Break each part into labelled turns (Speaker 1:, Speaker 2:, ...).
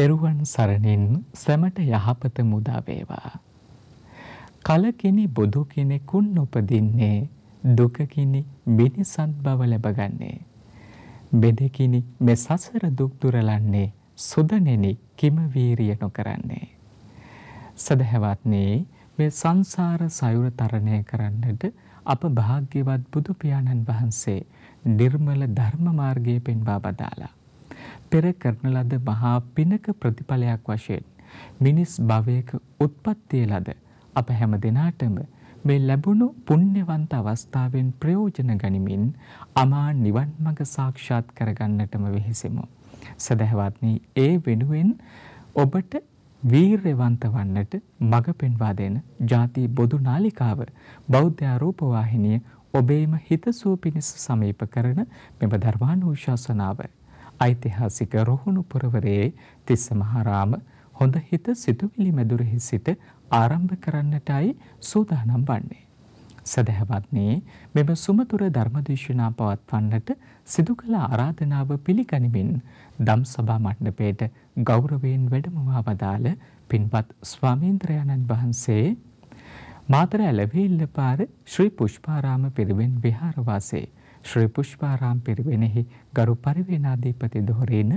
Speaker 1: තෙරුවන් සරණින් සැමට යහපත මුදා වේවා. කලකිනි බුදු කෙනෙකුන් උපදින්නේ දුකකිනි මිනිසත් බව ලැබගන්නේ. බෙදකිනි මේ සසර දුක් දුරලන්නේ සුදනෙනි කිම වීරිය නොකරන්නේ. සදහැවත්නේ මේ සංසාර සයුර තරණය කරන්නට අප භාග්‍යවත් බුදු පියාණන් වහන්සේ නිර්මල ධර්ම මාර්ගයේ පෙන්වා බදාලා. පෙර කරන ලද මහා පිනක ප්‍රතිඵලයක් වශයෙන් මිනිස් භවයක උත්පත්තිය ලද අප හැම දිනාටම මේ ලැබුණු පුණ්‍යවන්ත අවස්ථාවෙන් ප්‍රයෝජන ගනිමින් අමා නිවන් මඟ සාක්ෂාත් කරගන්නටම වෙහෙසෙමු. සදහවත්නි ඒ වෙනුවෙන් ඔබට වීරවන්ත වන්නට මඟ පෙන්වා දෙන ಜಾති බොදු නාලිකාව බෞද්ධ ආරෝප වාහිනිය ඔබේම හිතසුව පිණිස සමීප කරන මෙම ධර්මානුශාසනාව ඓතිහාසික රොහුණු පුරවරයේ තිස්ස මහරාම හොඳ හිත සිතුවිලි මැදුරෙහි සිට ආරම්භ කරන්නටයි සූදානම් වන්නේ. සදහැවත්නේ මෙම සුමතුර ධර්මදේශනා පවත්වන්නට සිදු කළ ආරාධනාව පිළිගනිමින් දම් සභා මණ්ඩපයට ගෞරවයෙන් වැඩමවා වදාළ පින්වත් ස්වාමීන්ද්‍රයන්න් වහන්සේ මාතර ඇලවිල්ල පාර ශ්‍රී පුෂ්පාරාම පිරිවෙන් විහාරවාසේ ශ්‍රී පුෂ්පාරාම් පිරිවෙනෙහි ගරු පරිවේනාධිපති දොහරේන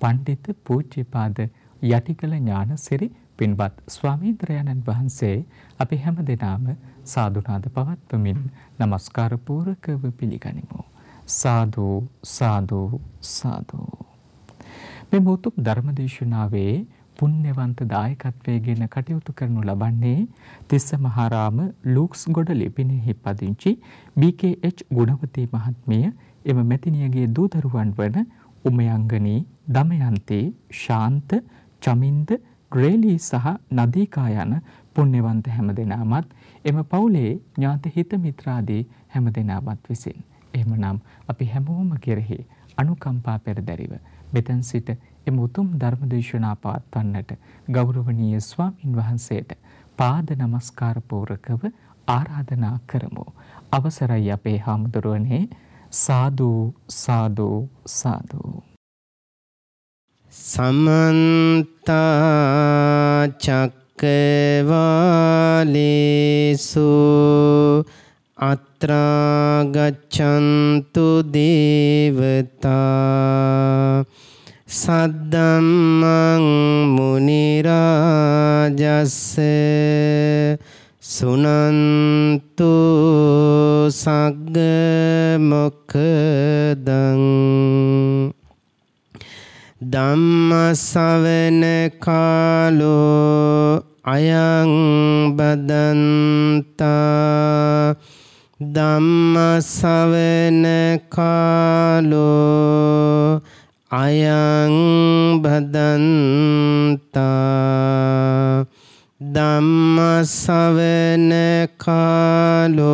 Speaker 1: පණ්ඩිත පූජ්‍යපාද යටිකල ඥානසිරි පින්වත් ස්වාමීන්ද්‍රයන්න් වහන්සේ අපි හැම දෙනාම සාදුනාද පවත්වමින් নমස්කාර පූරකව පිළිගනිමු. සාදු සාදු සාදු. මේ මුතුම් ධර්මදේශනාවේ පුණ්‍යවන්ත දායකත්වයෙන් කටයුතු කරනු ලබන්නේ තිස්ස මහරාම ලූක්ස් ගොඩ ලිපිනෙහි පදිංචි BKH ගුණවතී මහත්මිය එම මෙතිනියගේ දූදරුවන් වන උමයංගනී දමයන්තේ ශාන්ත චමින්ද ග්‍රේලී සහ නදීකා යන පුණ්‍යවන්ත හැමදෙනාමත් එම පවුලේ ඥාති හිත මිත්‍රාදී හැමදෙනාමත් විසින්. එහෙමනම් අපි හැමෝම කෙරෙහි අනුකම්පා පෙරදැරිව මෙතැන් සිට එම උතුම් ධර්මදේශනා පවත්වන්නට ගෞරවනීය ස්වාමින් වහන්සේට පාද නමස්කාර පූර්වකව ආරාධනා කරමු. අවසරයි අපේ හාමුදුරුවනේ සාදු සාදු සාදු
Speaker 2: සමන්ත චක්කවාලේසු අත්‍රා ගච්ඡන්තු දේවතා සද්දම්මං මුනි රාජස්ස සුනන්තු සග්ග මොක්ඛදං ධම්මසවන කාලෝ අයං බදන්තා ධම්මසවන කාලෝ අයං බදන්තා ධම්මසවන කාලෝ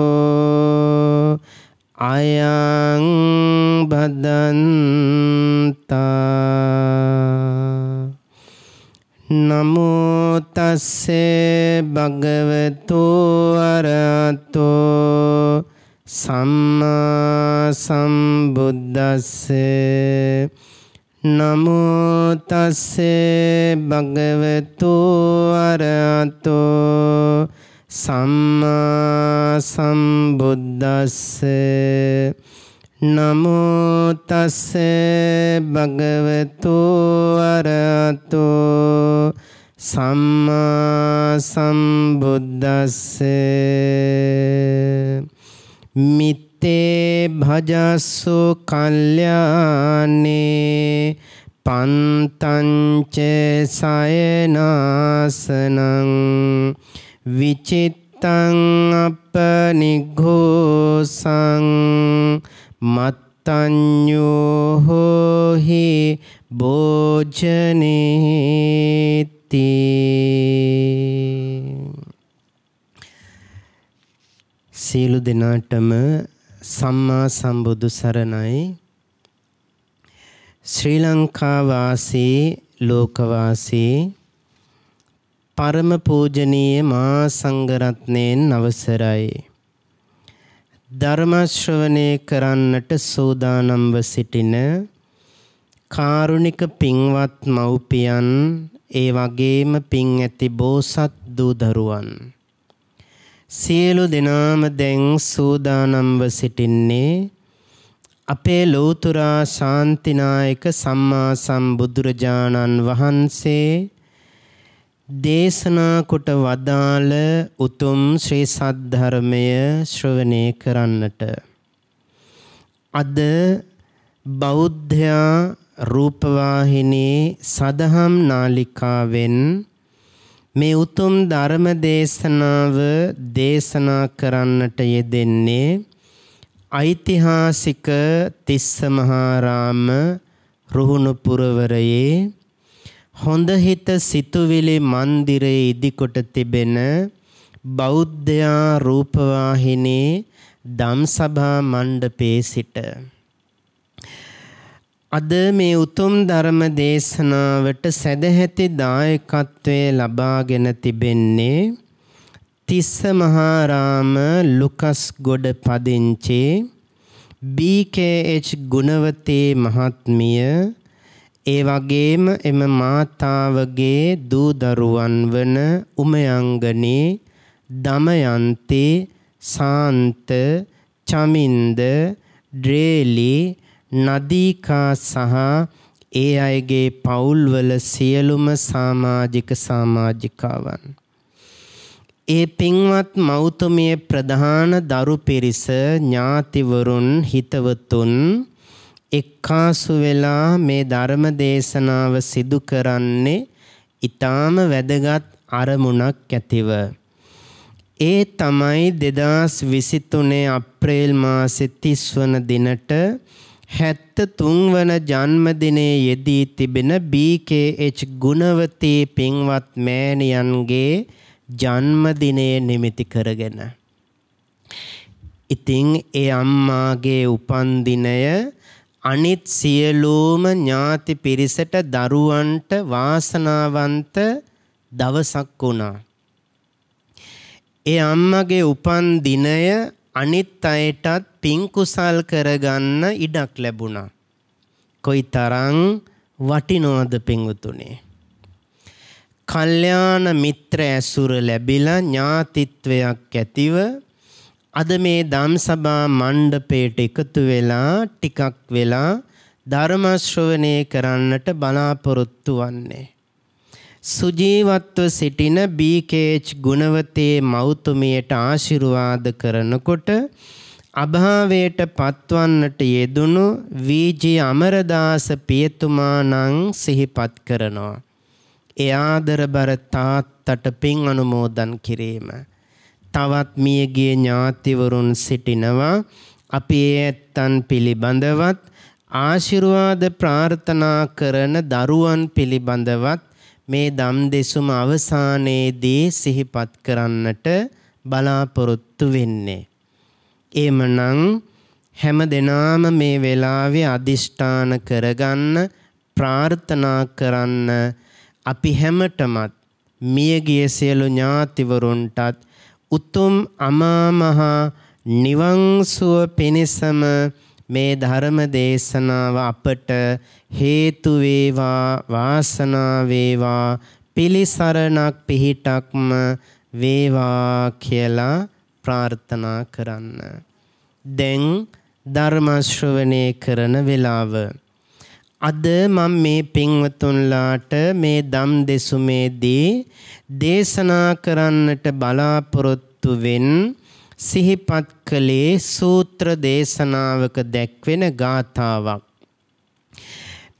Speaker 2: අයං බදන්තා නමෝ තස්සේ භගවතු අරහතෝ සම්මා සම්බුද්දස්සේ නමෝ තස්සේ භගවතු අරහතෝ සම්මා සම්බුද්දස්සේ නමෝ තස්සේ භගවතු අරහතෝ සම්මා සම්බුද්දස්සේ මිත්තේ භජස්සු කල්යානේ පන්තංච සයනාසනං විචිත්තං අපනිඝෝසං මත්තඤ්ඤෝ හෝහි භෝජනේති. සියලු දෙනාටම සම්මා සම්බුදු සරණයි. ශ්‍රී ලංකා වාසී ලෝකවාසී පරම පූජනීය මා සංඝරත්නයන් අවසරයි. ධර්ම ශ්‍රවණය කරන්නට සූදානම්ව සිටින කාරුණික පින්වත් මව්පියන් ඒ වගේම පින් ඇති බෝසත් දූ දරුවන් සියලු දෙනාම දැන් සූදානම්ව සිටින්නේ අපේ ලෝතුරා ශාන්තිනායක සම්මා සම්බුදුරජාණන් වහන්සේ දේශනා කොට වදාළ උතුම් ශ්‍රී සද්ධර්මය ශ්‍රවණය කරන්නට. අද බෞද්ධයා රූපවාහිනී සදහම් නාලිකාවෙන් මේ උතුම් ධර්ම දේශනාව දේශනා කරන්නට යෙදෙන්නේ ඓතිහාසික තිස්ස මහාරාම රුහුණු පුරවරයේ හොඳ හිත සිතුවිලි මන්දිරයේ ඉදිකොට තිබෙන බෞද්ධයා රූපවාහිනී දම්සභා මණ්ඩපයේ සිට අද මේ උතුම් ධර්ම දේශනාවට සැදැහැති දායකත්වයේ ලබාගෙන තිබෙන්නේ තිස්ස මහාරාම ලුකස් ගොඩ පදිංචි BKH ගුණවතී මහත්මිය. ඒ වගේම එම මාතාවගේ දූ දරුවන් වන උමයංගනී දමයන්ති සාන්ත චමින්ද ඩ්‍රේලි නදීකා සහ ඒ අයගේ පවුල්වල සියලුම සමාජික සමාජිකාවන්. ඒ පින්වත් මෞතුමිය ප්‍රධාන දරු පිරිස ඥාතිවරුන් හිතවතුන් එක්කාසු වෙලා මේ ධර්ම දේශනාව සිදු කරන්නේ ඊටාම වැදගත් අරමුණක් ඇතිව. ඒ තමයි 2023 අප්‍රේල් මාසේ 30 වන දිනට 73 වන ජන්මදිනයේ යෙදී තිබෙන BKH ගුණවතී පින්වත් මෑණියන්ගේ ජන්මදිනය නිමිති කරගෙන ඉතින් ඒ අම්මාගේ උපන්දිනය අනිත් සියලුම ඥාති පිරිසට දරුවන්ට වාසනාවන්ත දවසක් වුණා. ඒ අම්මගේ උපන් දිනය අනිත් අයටත් පින් කුසල් කරගන්න ඉඩක් ලැබුණා. කොයිතරම් වටිනවද පින්වතුනේ? කල්යාණ මිත්‍ර ඇසුර ලැබිලා ඥාතිත්වයක් ඇතිව අද මේ ධම්සභා මණ්ඩපයට එකතු වෙලා ටිකක් වෙලා ධර්ම ශ්‍රවණය කරන්නට බලාපොරොත්තු වන්නේ සුජීවත්ව සිටින BKH ගුණවතේ මෞතුමියට ආශිර්වාද කරනකොට අභාවයට පත්වන්නට යෙදුණු වීජී අමරදාස පියතුමා නම් සිහිපත් කරනවා ඒ ආදරබර තාත්තට පින් අනුමෝදන් කිරීම. තවත් මියගිය ඥාතිවරුන් සිටිනවා. අපි ඒ ඇත්තන් පිළිබඳවත් ආශිර්වාද ප්‍රාර්ථනා කරන දරුවන් පිළිබඳවත් මේ දම් දෙසුම අවසානයේදී සිහිපත් කරන්නට බලාපොරොත්තු වෙන්නේ. එමනම් හැම දෙනාම මේ වෙලාවේ අදිෂ්ඨාන කරගන්න ප්‍රාර්ථනා කරන්න අපි හැමටමත් මියගිය සියලු ඥාතිවරුන්ටත් උතුම් අමා මහ නිවන් සුව පිණිසම මේ ධර්ම දේශනාව අපට හේතු වේවා වාසනා වේවා පිලිසරණක් පිහිටක්ම වේවා කියලා ප්‍රාර්ථනා කරන්න. දැන් ධර්ම ශ්‍රවණය කරන වෙලාව අද මම මේ පින්වතුන්ලාට මේ දම් දෙසුමේදී දේශනා කරන්නට බලාපොරොත්තු වෙන් සිහිපත් කළේ සූත්‍ර දේශනාවක දැක්වෙන ගාථාවක්.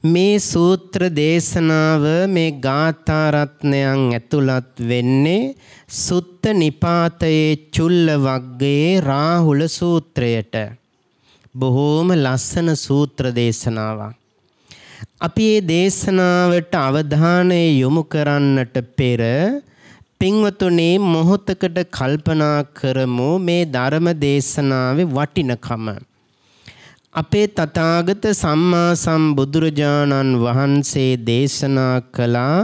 Speaker 2: මේ සූත්‍ර දේශනාව මේ ගාථා රත්නයන් ඇතුළත් වෙන්නේ සුත්ත නිපාතයේ චුල්ල වග්ගයේ රාහුල සූත්‍රයට. බොහෝම ලස්සන සූත්‍ර දේශනාවක්. අපි මේ දේශනාවට අවධානය යොමු කරන්නට පෙර පින්වතුනි මොහොතකට කල්පනා කරමු මේ ධර්ම දේශනාවේ වටිනකම. අපේ තථාගත සම්මා සම්බුදුරජාණන් වහන්සේ දේශනා කළා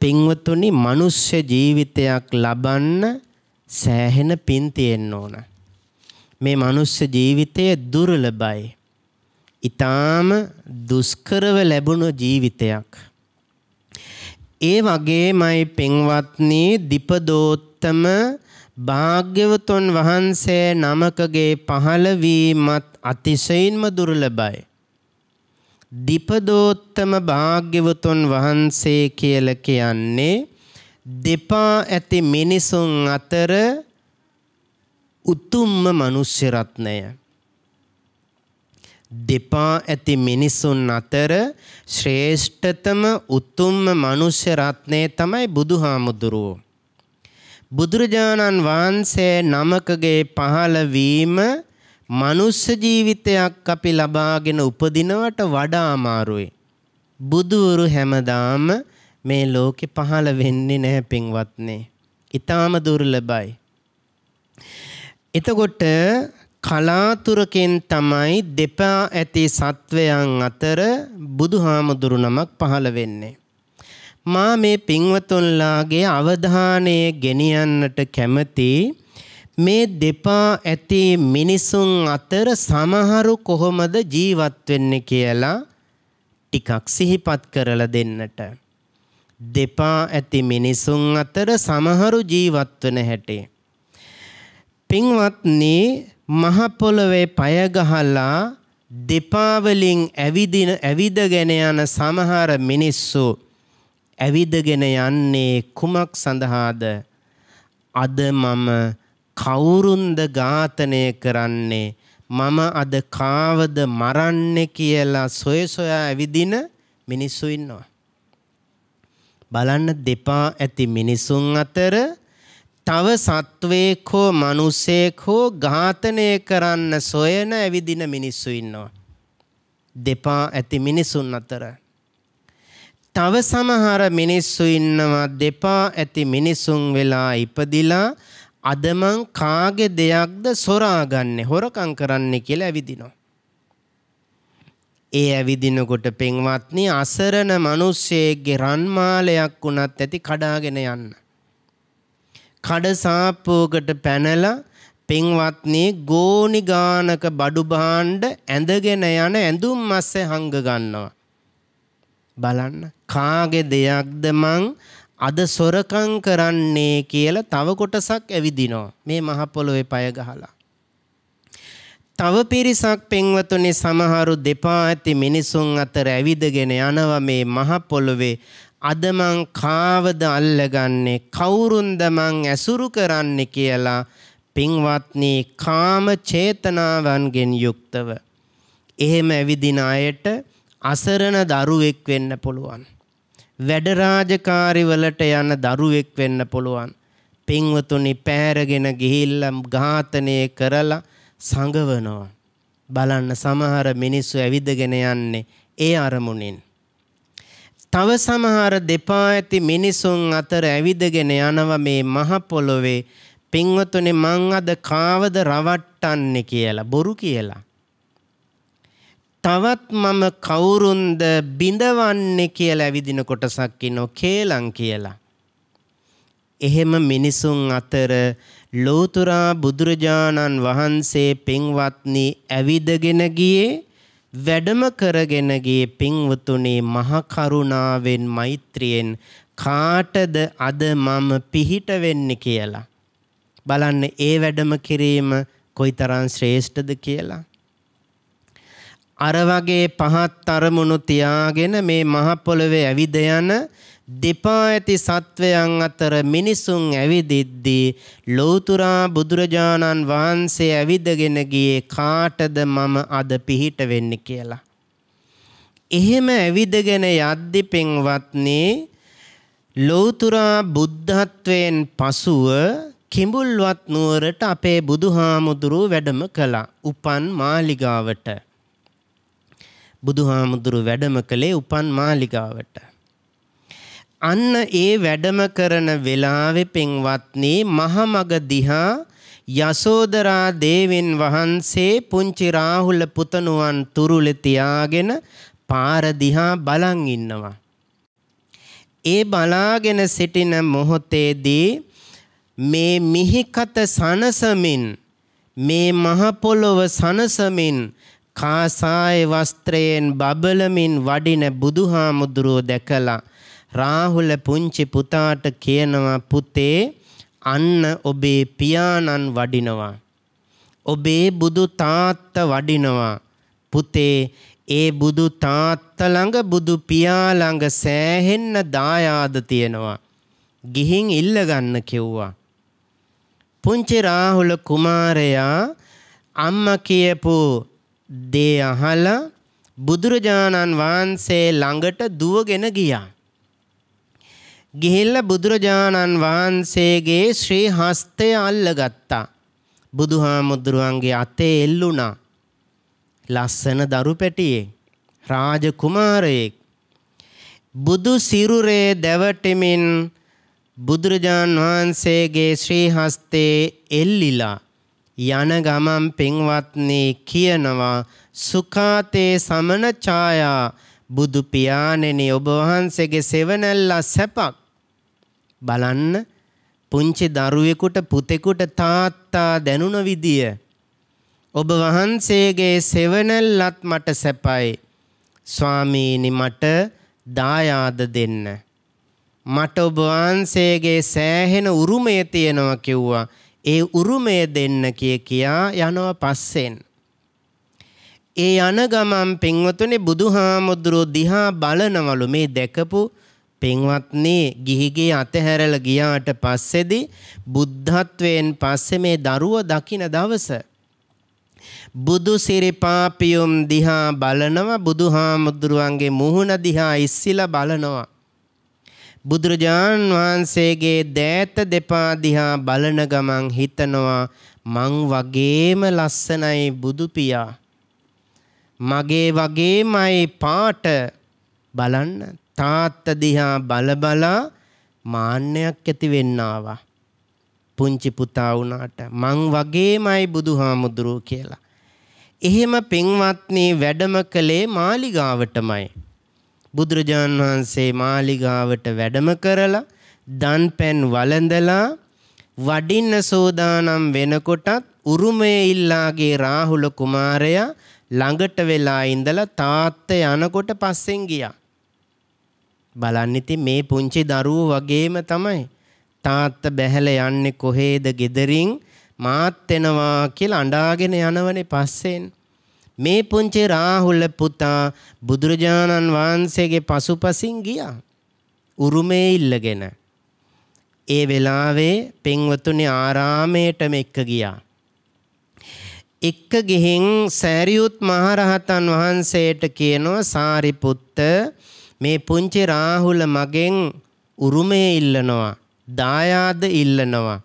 Speaker 2: පින්වතුනි මනුෂ්‍ය ජීවිතයක් ලබන්න සෑහෙන පින් තියෙන්න ඕන. මේ මනුෂ්‍ය ජීවිතය දුර්ලභයි. ඊටාම දුෂ්කරව ලැබුණු ජීවිතයක්. ඒ වගේමයි පින්වත්නි දීපදෝත්තම භාග්‍යවතුන් වහන්සේ නමකගේ පහළවීමත් අතිශයින්ම දුර්ලභයි. දීපදෝත්තම භාග්‍යවතුන් වහන්සේ කියලා කියන්නේ දෙපා ඇති මිනිසුන් අතර උතුම්ම මනුෂ්‍ය රත්නය. දෙපා ඇති මිනිසුන් අතර ශ්‍රේෂ්ඨතම උතුම්ම මනුෂ්‍ය රත්නය තමයි බුදුහාමුදුරුවෝ. බුදුරජාණන් වහන්සේ නමකගේ පහළවීම මනුස්ස ජීවිතයක් අපි ලබාගෙන උපදිනවට වඩා අමාරුයි. බුදුවරු හැමදාම මේ ලෝකෙ පහළ වෙන්නේ නැහැ පින්වත්නේ. ඊටාම දුර්ලභයි. එතකොට කලාතුරකින් තමයි දෙපා ඇති සත්වයන් අතර බුදුහාමුදුරු නමක් පහළ වෙන්නේ. මා මේ පින්වතුන්ලාගේ අවධානය ගෙනියන්නට කැමති මේ දෙපා ඇති මිනිසුන් අතර සමහරු කොහොමද ජීවත් වෙන්නේ කියලා ටිකක් සිහිපත් කරලා දෙන්නට. දෙපා ඇති මිනිසුන් අතර සමහරු ජීවත් වෙන හැටි. පින්වත්නි මහ පොළවේ পায় ගහලා දෙපා වලින් ඇවිදින ඇවිදගෙන යන සමහර මිනිස්සු ඇවිදගෙන යන්නේ කුමක් සඳහාද? අද මම කවුරුන්ද ඝාතනය කරන්නේ? මම අද කාවද මරන්නේ කියලා සොය සොයා ඇවිදින මිනිස්සු ඉන්නවා. බලන්න දෙපා ඇති මිනිසුන් අතර තව සත්වයෙක් හෝ මිනිසෙක් හෝ ඝාතනය කරන්න සොයන ඇවිදින මිනිස්සු ඉන්නවා. දෙපා ඇති මිනිසුන් අතර. තව සමහර මිනිස්සු ඉන්නවා දෙපා ඇති මිනිසුන් වෙලා ඉපදිලා අද මං කාගේ දෙයක්ද සොරාගන්නේ හොරකම් කරන්නේ කියලා ඇවිදිනවා. ඒ ඇවිදිනකොට පෙන්වත්නි අසරණ මිනිස්සෙක්ගේ රන්මාලයක් වුණත් ඇති කඩාගෙන යන්න. කඩ සාප්පුවකට පැනලා පින්වත්නි ගෝනි ගානක බඩු භාණ්ඩ ඇඳගෙන යන ඇඳුම් මැස්සේ හංග ගන්නවා. බලන්න කාගේ දෙයක්ද මං අද සොරකම් කරන්නේ කියලා තව කොටසක් ඇවිදිනවා මේ මහ පොළොවේ পায় ගහලා. තව පිරිසක් පෙන්වතුනි සමහරු දෙපා ඇති මිනිසුන් අතර ඇවිදගෙන යනවා මේ මහ පොළොවේ අද මං කාවද අල්ලගන්නේ? කවුරුන්ද මං ඇසුරු කරන්නේ කියලා පින්වත්නි කාම චේතනාවන්ගෙන් යුක්තව. එහෙම ඇවිදින අයට අසරණ දරුවෙක් වෙන්න පුළුවන්. වැඩ රාජකාරි වලට යන දරුවෙක් වෙන්න පුළුවන්. පින්වතුනි පෑරගෙන ගිහිල්ලා ඝාතනය කරලා සංගවනවා බලන්න සමහර මිනිස්සු ඇවිදගෙන යන්නේ ඒ අරමුණෙන්. තව සමහර දෙපා ඇති මිනිසුන් අතර ඇවිදගෙන යනවා මේ මහ පොළොවේ පින්වතුනි මං අද කාවද රවට්ටන්නේ කියලා බොරු කියලා. තවත් මම කවුරුන්ද බිඳවන්නේ කියලා ඇවිදින කොටසක් ඉන්නෝ කේලම් කියලා. එහෙම මිනිසුන් අතර ලෝතුරා බුදුරජාණන් වහන්සේ පින්වත්නි ඇවිදගෙන ගියේ වැඩම කරගෙන ගියේ පින්වතුනි මහ කරුණාවෙන් මෛත්‍රියෙන් කාටද අද මම පිහිට වෙන්නේ කියලා. බලන්න ඒ වැඩම කිරීම කොයිතරම් ශ්‍රේෂ්ඨද කියලා. අර වගේ පහත් අරමුණු තියාගෙන මේ මහ පොළවේ ඇවිද යන දෙපා ඇති සත්වයන් අතර මිනිසුන් ඇවිදිද්දී ලෝතුරා බුදුරජාණන් වහන්සේ ඇවිදගෙන ගියේ කාටද මම අද පිහිට වෙන්නේ කියලා. එහෙම ඇවිදගෙන යද්දි පින්වත්නි ලෝතුරා බුද්ධත්වයෙන් පසුව කිඹුල්වත් නුවරට අපේ බුදුහාමුදුරුව වැඩම කළා. උපන් මාලිගාවට. බුදුහාමුදුරුව වැඩම කළේ උපන් මාලිගාවට. අන්න ඒ වැඩම කරන වෙලාවෙ පින්වත්නි මහමග දිහා යසෝදරා දේවින් වහන්සේ පුංචි රාහුල පුතණුවන් තුරුලෙ තියාගෙන පාර දිහා බලන් ඉන්නවා. ඒ බලාගෙන සිටින මොහොතේදී මේ මිහිකත සනසමින් මේ මහ පොළොව සනසමින් කාසාය වස්ත්‍රයෙන් බබලමින් වඩින බුදුහාමුදුරුව දැකලා රාහුල පුංචි පුතාට කියනවා පුතේ අන්න ඔබේ පියාණන් වඩිනවා. ඔබේ බුදු තාත්ත වඩිනවා. පුතේ ඒ බුදු තාත්ත ළඟ බුදු පියා ළඟ සෑහෙන්න දායාද තියෙනවා. ගිහින් ඉල්ල ගන්න කිව්වා. පුංචි රාහුල කුමාරයා අම්මා කියපු දේ අහලා බුදුරජාණන් වහන්සේ ළඟට දුවගෙන ගියා. ගිහිල්ලා බුදුරජාණන් වහන්සේගේ ශ්‍රී හස්තය අල්ලගත්තා. බුදුහාමුදුරුවන්ගේ අතේ එල්ලුණා. ලස්සන දරු පැටියෙක් රාජ කුමාරයෙක් බුදු සිරුරේ දැවටෙමින් බුදුරජාන් වහන්සේගේ ශ්‍රී හස්තේ එල්ලිලා යන ගමන් පින්වත්නි කියනවා සුඛාතේ සමන ඡායා බුදු පියාණෙනි ඔබ වහන්සේගේ සෙවණැල්ලා සැපක් බලන්න. පුංචි දරුවෙකුට පුතෙකුට තාත්තා දැනුණ විදිය. ඔබ වහන්සේගේ සෙවණැල්ලත් මට සැපයි. ස්වාමීනි මට දායාද දෙන්න. මට ඔබ වහන්සේගේ සෑහෙන උරුමය තියෙනවා කිව්වා. ඒ උරුමය දෙන්න කිය කියා යනවා පස්සෙන්. ඒ යන ගමන් පින්වතුනි බුදුහාමුදුරුවෝ දිහා බලනවලු. මේ දැකපු පින්වත්නි ගිහිගේ අතහැරලා ගියාට පස්සේදී බුද්ධත්වයෙන් පස්සේ මේ දරුව දකින දවස බුදු සිරිපාපියුම් දිහා බලනවා බුදුහාමුදුරුවන්ගේ මුහුණ දිහා ඉස්සිලා බලනවා. බුදුරජාන් වහන්සේගේ දෑත දෙපා දිහා බලන ගමන් හිතනවා මං වගේම ලස්සනයි බුදු පියා. මගේ වගේමයි පාට බලන්න. තාත්ත දිහා බලබලා මාන්නයක් ඇති වෙන්න ආවා. පුංචි පුතා වුණාට මං වගේමයි බුදුහාමුදුරුවෝ කියලා. එහෙම පින්වත්නි වැඩම කළේ මාලිගාවටමයි. බුදුරජාන් වහන්සේ මාලිගාවට වැඩම කරලා දන් පැන් වළඳලා වඩින්න සෝදානම් වෙනකොටත් උරුමය ඉල්ලාගේ රාහුල කුමාරයා ළඟට වෙලා ඉඳලා තාත්තේ යනකොට පස්සෙන් ගියා. බලන්න ඉතින් මේ පුංචි දරුවෝ වගේම තමයි. තාත්ත බැහැලා යන්නේ කොහේද ගෙදරින් මාත් එනවා කියලා අඬාගෙන යනවනේ පස්සෙන්. මේ පුංචි රාහුල පුතා බුදුරජාණන් වහන්සේගේ පසුපසින් ගියා. උරුමේ ඉල්ලගෙන. ඒ වෙලාවේ පින්වතුනි ආරාමයටම එක්ක ගියා. එක්ක ගිහින් සෑරියුත් මහරහතන් වහන්සේට කියනවා සාරිපුත්ත මේ පුංචි රාහුල මගෙන් උරුමේ ඉල්ලනවා දායාද ඉල්ලනවා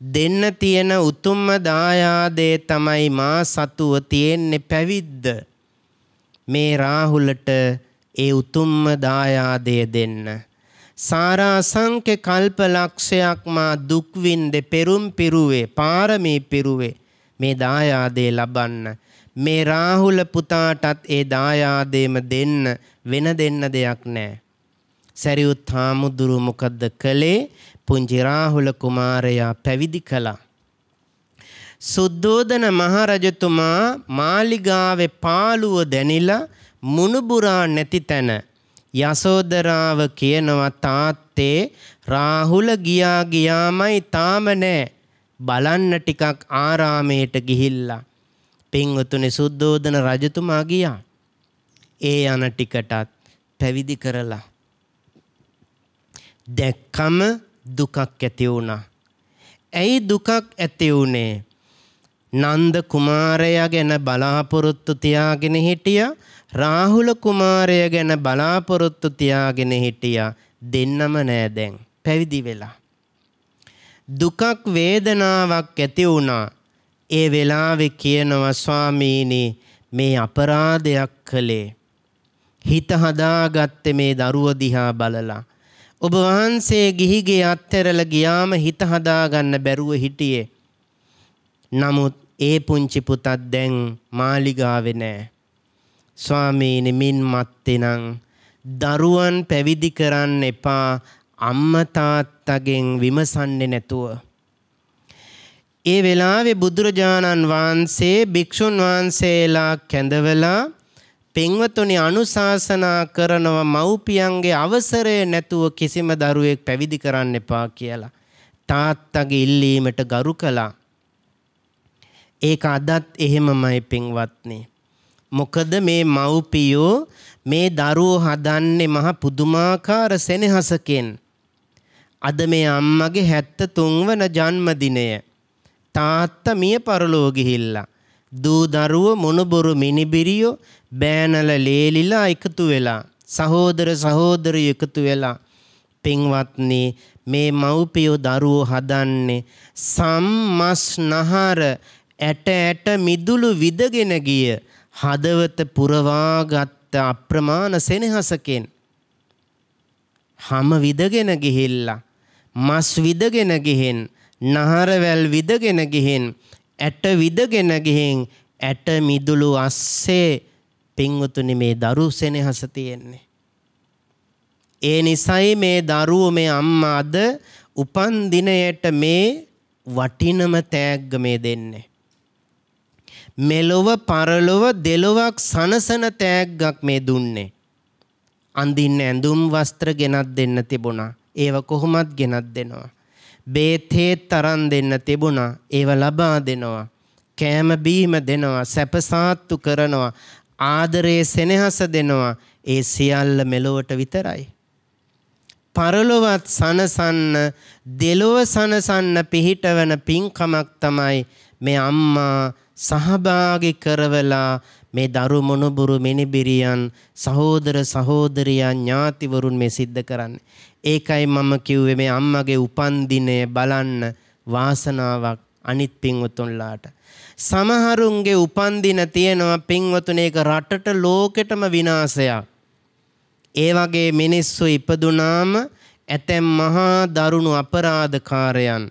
Speaker 2: දෙන්න තියෙන උතුම්ම දායාදේ තමයි මා සතුව තියෙන්නේ පැවිද්ද. මේ රාහුලට ඒ උතුම්ම දායාදය දෙන්න. සාරාසංඛ්‍ය කල්ප ලක්ෂයක් මා දුක් විඳ පෙරුම් පිරුවේ පාරමී පිරුවේ මේ දායාදේ ලබන්න. මේ රාහුල පුතාටත් ඒ දායාදේම දෙන්න වෙන දෙන්න දෙයක් නැහැ. සැරියුත් හාමුදුරුව මොකද්ද කළේ? පුංචි රාහුල කුමාරයා පැවිදි කළා. සුද්ධෝදන මහරජතුමා මාලිගාවේ පාළුව දැනිලා මුණුබුරා නැති තැන යසෝදරාව කියනවා තාත්තේ රාහුල ගියා ගියාමයි තාම නෑ බලන්න ටිකක් ආරාමයට ගිහිල්ලා පින්වතුනි සුද්ධෝදන රජතුමා ගියා ඒ යන ටිකටත් පැවිදි කරලා දැක්කම දුකක් ඇති වුණා. ඇයි දුකක් ඇති වුණේ? නන්ද කුමාරයා ගැන බලාපොරොත්තු තියාගෙන හිටියා. රාහුල කුමාරය ගැන බලාපොරොත්තු තියාගෙන හිටියා. දෙන්නම නෑ දැන් පැවිදි වෙලා. දුකක් වේදනාවක් ඇති වුණා. ඒ වෙලාවේ කියනවා ස්වාමීනි මේ අපරාධයක් කළේ. හිත හදාගත්තේ මේ දරුව දිහා බලලා. ඔබ වහන්සේ ගිහිගේ අත්හැරලා ගියාම හිත හදාගන්න බැරුව හිටියේ. නමුත් ඒ පුංචි පුතත් දැන් මාලිගාවේ නෑ. ස්වාමීනි මින් මත්තේ නම් දරුවන් පැවිදි කරන්න එපා අම්මා තාත්තගෙන් විමසන්නේ නැතුව. ඒ වෙලාවේ බුදුරජාණන් වහන්සේ භික්ෂුන් වහන්සේලා කැඳවලා පින්වතුනි අනුශාසනා කරනවා මව්පියන්ගේ අවසරය නැතුව කිසිම දරුවෙක් පැවිදි කරන්න එපා කියලා. තාත්තගේ ඉල්ලීමට ගරු කළා. ඒක අදත් එහෙමමයි පින්වත්නි. මොකද මේ මව්පියෝ මේ දරුවෝ හදන්නේ මහ පුදුමාකාර සෙනෙහසකින්. අද මේ අම්මගේ 73 වන ජන්මදිනය. තාත්තා මිය පරලෝ ගිහිල්ලා. දූ දරුවෝ මොනබොරු මිනිබිරියෝ බෑනල ලේලිලා එකතු වෙලා සහෝදර සහෝදරයෝ එකතු වෙලා පින්වත්නි මේ මව්පියෝ දරුවෝ හදන්නේ සම්මස් නහර ඇට ඇට මිදුළු විදගෙන ගිය හදවත පුරවාගත් අප්‍රමාණ සෙනෙහසකින් හම විදගෙන ගිහිල්ලා මස් විදගෙන ගිහින් නහරවැල් විදගෙන ගිහින් ඇට විදගෙන ගිහින් ඇට මිදුළු අස්සේ පින්වතුනි මේ දරු සෙනෙහස තියෙන්නේ. ඒ නිසයි මේ දරුවෝ මේ අම්මා අද උපන් දිනයට මේ වටිනම තෑග්ග මේ දෙන්නේ. මෙලොව පරලොව දෙලොවක් සනසන තෑග්ගක් මේ දුන්නේ. අඳින්න ඇඳුම් වස්ත්‍ර ගෙනත් දෙන්න තිබුණා. ඒව කොහොමත් ගෙනත් දෙනවා. බේතේත් තරන් දෙන්න තිබුණා. ඒව ලබා දෙනවා. කෑම බීම දෙනවා. සැපසාත්තු කරනවා. ආදරයේ සෙනෙහස දෙනවා. ඒ සියල්ල මෙලොවට විතරයි. පරලොවත් සනසන්න දෙලොව සනසන්න පිහිටවන පින්කමක් තමයි මේ අම්මා සහභාගි කරවලා මේ දරු මොනුබුරු මිනිබිරියන් සහෝදර සහෝදරියන් ඥාතිවරුන් මේ සිද්ධ කරන්නේ. ඒකයි මම කිව්වේ මේ අම්මගේ උපන්දිනය බලන්න වාසනාවක් අනිත් පින්වතුන්ලාට. සමහරුන්ගේ උපන්දින තියෙනවා පින්වතුන් ඒක රටට ලෝකෙටම විනාශයක්. ඒ වගේ මිනිස්සු ඉපදුනාම ඇතැම් මහා දරුණු අපරාධකාරයන්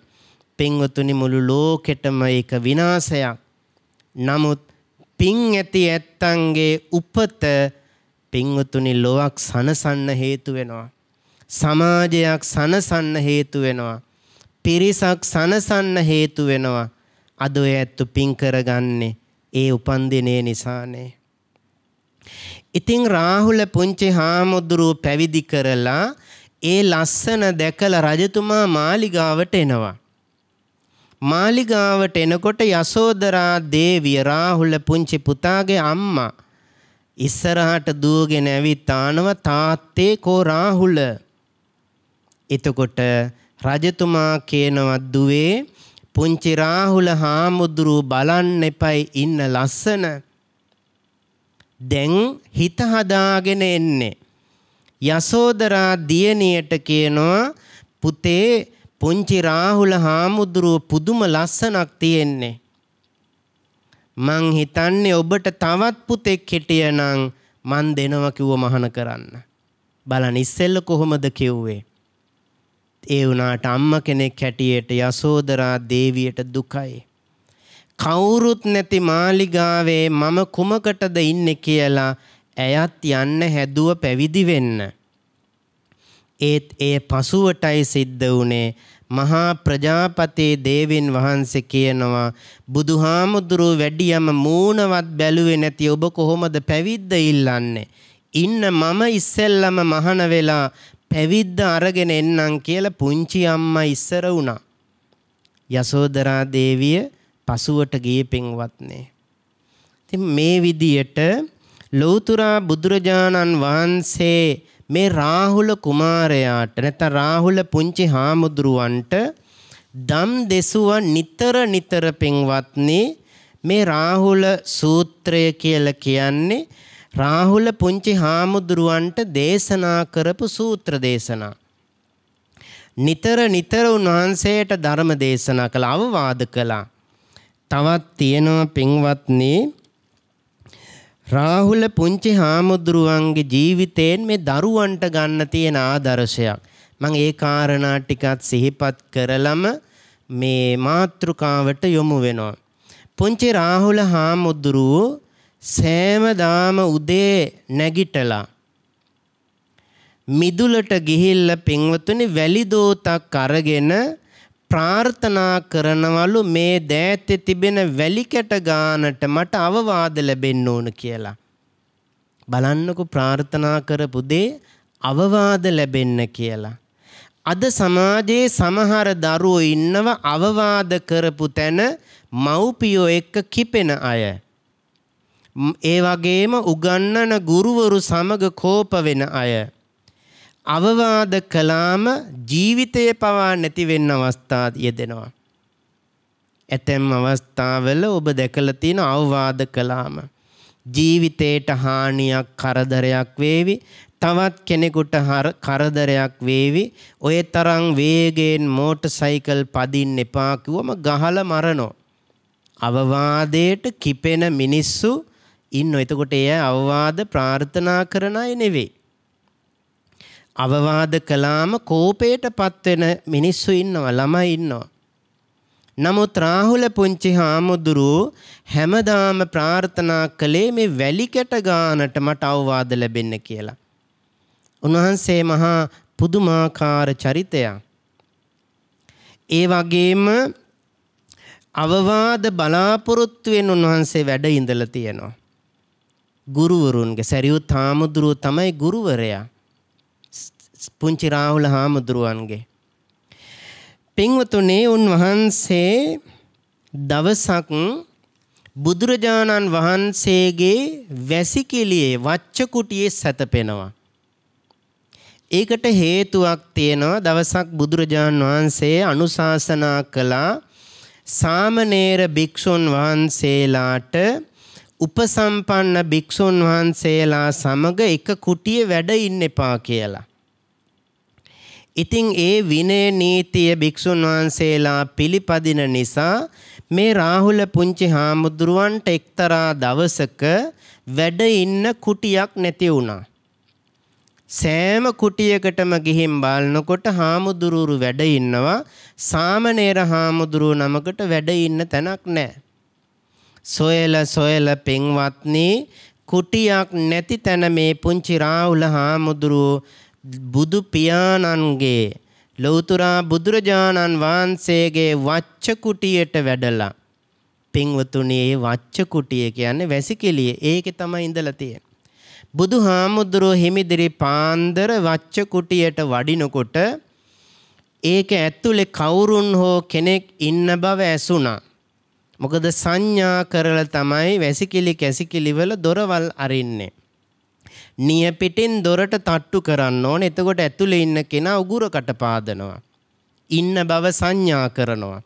Speaker 2: පින්වතුනි මුළු ලෝකෙටම ඒක විනාශයක්. නමුත් පින් ඇති ඇත්තන්ගේ උපත පින්වතුනි ලොවක් සනසන්න හේතු වෙනවා. සමාජයක් සනසන්න හේතු වෙනවා. පිරිසක් සනසන්න හේතු වෙනවා. අද ඔය ඇත්තු පින් කරගන්නේ ඒ උපන්දිනේ නිසානේ. ඉතින් රාහුල පුංචි හාමුදුරුව පැවිදි කරලා ඒ ලස්සන දැකලා රජතුමා මාලිගාවට එනවා. මාලිගාවට එනකොට යසෝදරා දේවිය රාහුල පුංචි පුතාගේ අම්මා ඉස්සරහට දුවගෙන ඇවිත් ආනව තාත්තේ කෝ රාහුල. එතකොට රජතුමා කියනවා දුවේ පුංචි රාහුල හාමුදුරුව බලන්න එපයි ඉන්න ලස්සන. දැන් හිත හදාගෙන එන්නේ. යසෝදරා දියණියට කියනවා පුතේ පුංචි රාහුල හාමුදුරුව පුදුම ලස්සනක් තියෙන්නේ. මං හිතන්නේ ඔබට තවත් පුතෙක් හිටියනම් මන් දෙනව කිව්ව මහන කරන්න. බලන්න ඉස්සෙල්ල කොහොමද කිව්වේ? ඒ වුණාට අම්ම කෙනෙක් හැටියට යසෝදරා දේවියට දුකයි. කවුරුත් නැති මාලිගාවේ මම කුමකටද ඉන්නේ කියලා ඇයත් යන්න හැදුව පැවිදි වෙන්න. ඒත් ඒ පසුවටයි සිද්ධ වුණේ මහා ප්‍රජාපතේ දේවින් වහන්සේ කියනවා බුදුහාමුදුරුව වැඩියම මූණවත් බැලුවේ නැති ඔබ කොහොමද පැවිද්ද ඉල්ලන්නේ ඉන්න මම ඉස්සෙල්ලම මහන වෙලා පැවිද්ද අරගෙන එන්නම් කියලා පුංචි අම්මා ඉස්සර වුණා. යසෝදරා දේවිය පසුවට ගියේ පින්වත්නේ. ඉතින් මේ විදියට ලෞතුරා බුදුරජාණන් වහන්සේ මේ රාහුල කුමාරයාට නැත්නම් රාහුල පුංචි හාමුදුරුවන්ට දම් දෙසුව නිතර නිතර පින්වත්නි මේ රාහුල සූත්‍රය කියලා කියන්නේ රාහුල පුංචි හාමුදුරුවන්ට දේශනා කරපු සූත්‍ර දේශනා. නිතර නිතර උන්වහන්සේට ධර්ම දේශනා කළ අවවාද කළා. තවත් තියෙනවා පින්වත්නි රාහුල පුංචි හාමුදුරුවන්ගේ ජීවිතයෙන් මේ දරුවන්ට ගන්න තියෙන ආදර්ශයක්. මම ඒ කාරණා ටිකත් සිහිපත් කරලම මේ මාතෘකාවට යොමු වෙනවා. පුංචි රාහුල හාමුදුරුවෝ සෑමදාම උදේ නැගිටලා මිදුලට ගිහිල්ලා පින්වතුනි වැලි දෝතක් අරගෙන ප්‍රාර්ථනා කරනවලු මේ දෑතේ තිබෙන වැලි කැට ගානට මට අවවාද ලැබෙන්න ඕන කියලා. බලන්නකො ප්‍රාර්ථනා කරපු දේ අවවාද ලැබෙන්න කියලා. අද සමාජයේ සමහර දරුවෝ ඉන්නව අවවාද කරපු තැන මව්පියෝ එක්ක කිපෙන අය. ඒ වගේම උගන්නන ගුරුවරු සමග කෝප වෙන අය. අවවාද කළාම ජීවිතය පවා නැති වෙන්න අවස්ථා යෙදෙනවා. ඇතැම් අවස්ථාවල ඔබ දැකලා තියෙන අවවාද කළාම ජීවිතේට හානියක් කරදරයක් වේවි තවත් කෙනෙකුට කරදරයක් වේවි ඔය තරම් වේගයෙන් මෝටර් සයිකල් පදින්න එපා කිව්වම ගහලා මරනවා අවවාදයට කිපෙන මිනිස්සු ඉන්න එතකොට එය අවවාද ප්‍රාර්ථනා කරන අය නෙවෙයි අවවාද කළාම කෝපයට පත්වෙන මිනිස්සු ඉන්නවා ළමයි ඉන්නවා නමුත් රාහුල පුංචි හාමුදුරුවෝ හැමදාම ප්‍රාර්ථනා කළේ මේ වැලි කැට ගානට මට අවවාද ලැබෙන්න කියලා. උන්වහන්සේ මහා පුදුමාකාර චරිතයක්. ඒ වගේම අවවාද බලාපොරොත්තුවෙන් උන්වහන්සේ වැඩ ඉඳලා තියෙනවා. ගුරුවරුන්ගේ සැරියුත් හාමුදුරුවෝ තමයි ගුරුවරයා. පුංචි රාහුල හාමුදුරුවන්ගේ පින්වතුනේ උන්වහන්සේ දවසක් බුදුරජාණන් වහන්සේගේ වැසිකිළියේ වච්චකුටියේ සැතපෙනවා. ඒකට හේතුවක් තියෙනවා දවසක් බුදුරජාණන් වහන්සේ අනුශාසනා කළා සාමණේර භික්ෂුන් වහන්සේලාට උපසම්පන්න භික්ෂුන් වහන්සේලා සමග එක කුටියේ වැඩ ඉන්න එපා කියලා. ඉතින් ඒ විනය නීතිය භික්ෂුන් වහන්සේලා පිළිපදින නිසා මේ රාහුල පුංචි හාමුදුරුවන්ට එක්තරා දවසක වැඩ ඉන්න කුටියක් නැති වුණා. සෑම කුටියකටම ගිහින් බලනකොට හාමුදුරුවරු වැඩ ඉන්නවා සාමණේර හාමුදුරුව නමකට වැඩ ඉන්න තැනක් නැහැ. සොයල සොයල පින්වත්නි කුටියක් නැති තැන මේ පුංචි රාහුල හාමුදුරුව බුදු පියාණන්ගේ ලෞතුරා බුදුරජාණන් වහන්සේගේ වච්ච කුටියට වැඩලා. පින්වතුනි ඒ වච්ච කුටිය කියන්නේ වැසිකිළිය. ඒකේ තමයි ඉඳලා තියෙන්නේ. බුදු හාමුදුරුවෝ හිමිදිරි පාන්දර වච්ච කුටියට වඩිනකොට ඒක ඇතුලේ කවුරුන් හෝ කෙනෙක් ඉන්න බව ඇසුණා. මොකද සංඥා කරලා තමයි වැසිකිලි කැසිකිලි වල දොරවල් අරින්නේ නිය පිටින් දොරට තට්ටු කරන්න ඕනේ. එතකොට ඇතුලේ ඉන්න කෙනා උගුරකට පාදනවා. ඉන්න බව සංඥා කරනවා.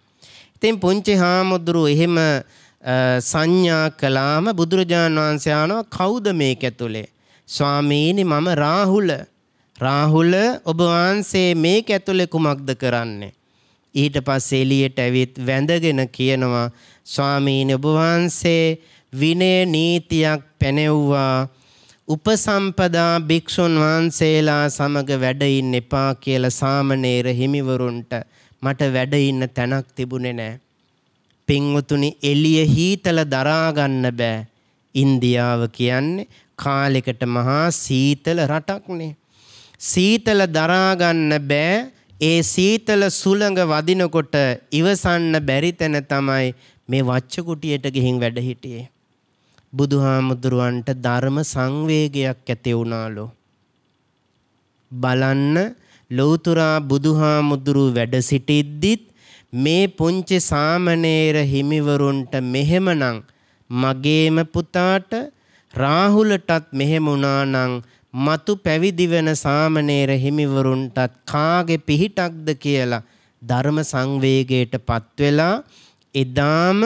Speaker 2: ඉතින් පුංචි හාමුදුරුවෝ එහෙම සංඥා කළාම බුදුරජාන් වහන්සේ ආනවා කවුද මේක ඇතුලේ? ස්වාමීනි මම රාහුල. රාහුල ඔබ වහන්සේ මේක ඇතුලේ කුමක්ද කරන්නේ? ඊට පස්සේ එළියට ඇවිත් වැඳගෙන කියනවා ස්වාමීනි ඔබ වහන්සේ විනය නීතියක් පැනෙව්වා උපසම්පදා භික්ෂුන් වහන්සේලා සමග වැඩ ඉන්න එපා කියලා සාමණේර හිමිවරුන්ට මට වැඩ ඉන්න තැනක් තිබුණේ නැහැ. පින්වතුනි එළිය හීතල දරා ගන්න බෑ. ඉන්දියාව කියන්නේ කාලෙකට මහා සීතල රටක්නේ. සීතල දරා ගන්න බෑ. ඒ සීතල සුළඟ වදිනකොට ඉවසන්න බැරි තැන තමයි මේ වච්ච කුටියට ගිහින් වැඩ හිටියේ. බුදුහාමුදුරුවන්ට ධර්ම සංවේගයක් ඇති වුණාලු. බලන්න ලෞතුරා බුදුහාමුදුරු වැඩ සිටිද්දිත් මේ පුංචි සාමණේර හිමිවරුන්ට මෙහෙමනම් මගේම පුතාට රාහුලටත් මෙහෙම වුණානම් මතු පැවිදි වෙන සාමණේර හිමිවරුන්ටත් කාගේ පිහිටක්ද කියලා ධර්ම සංවේගයට පත් වෙලා එදාම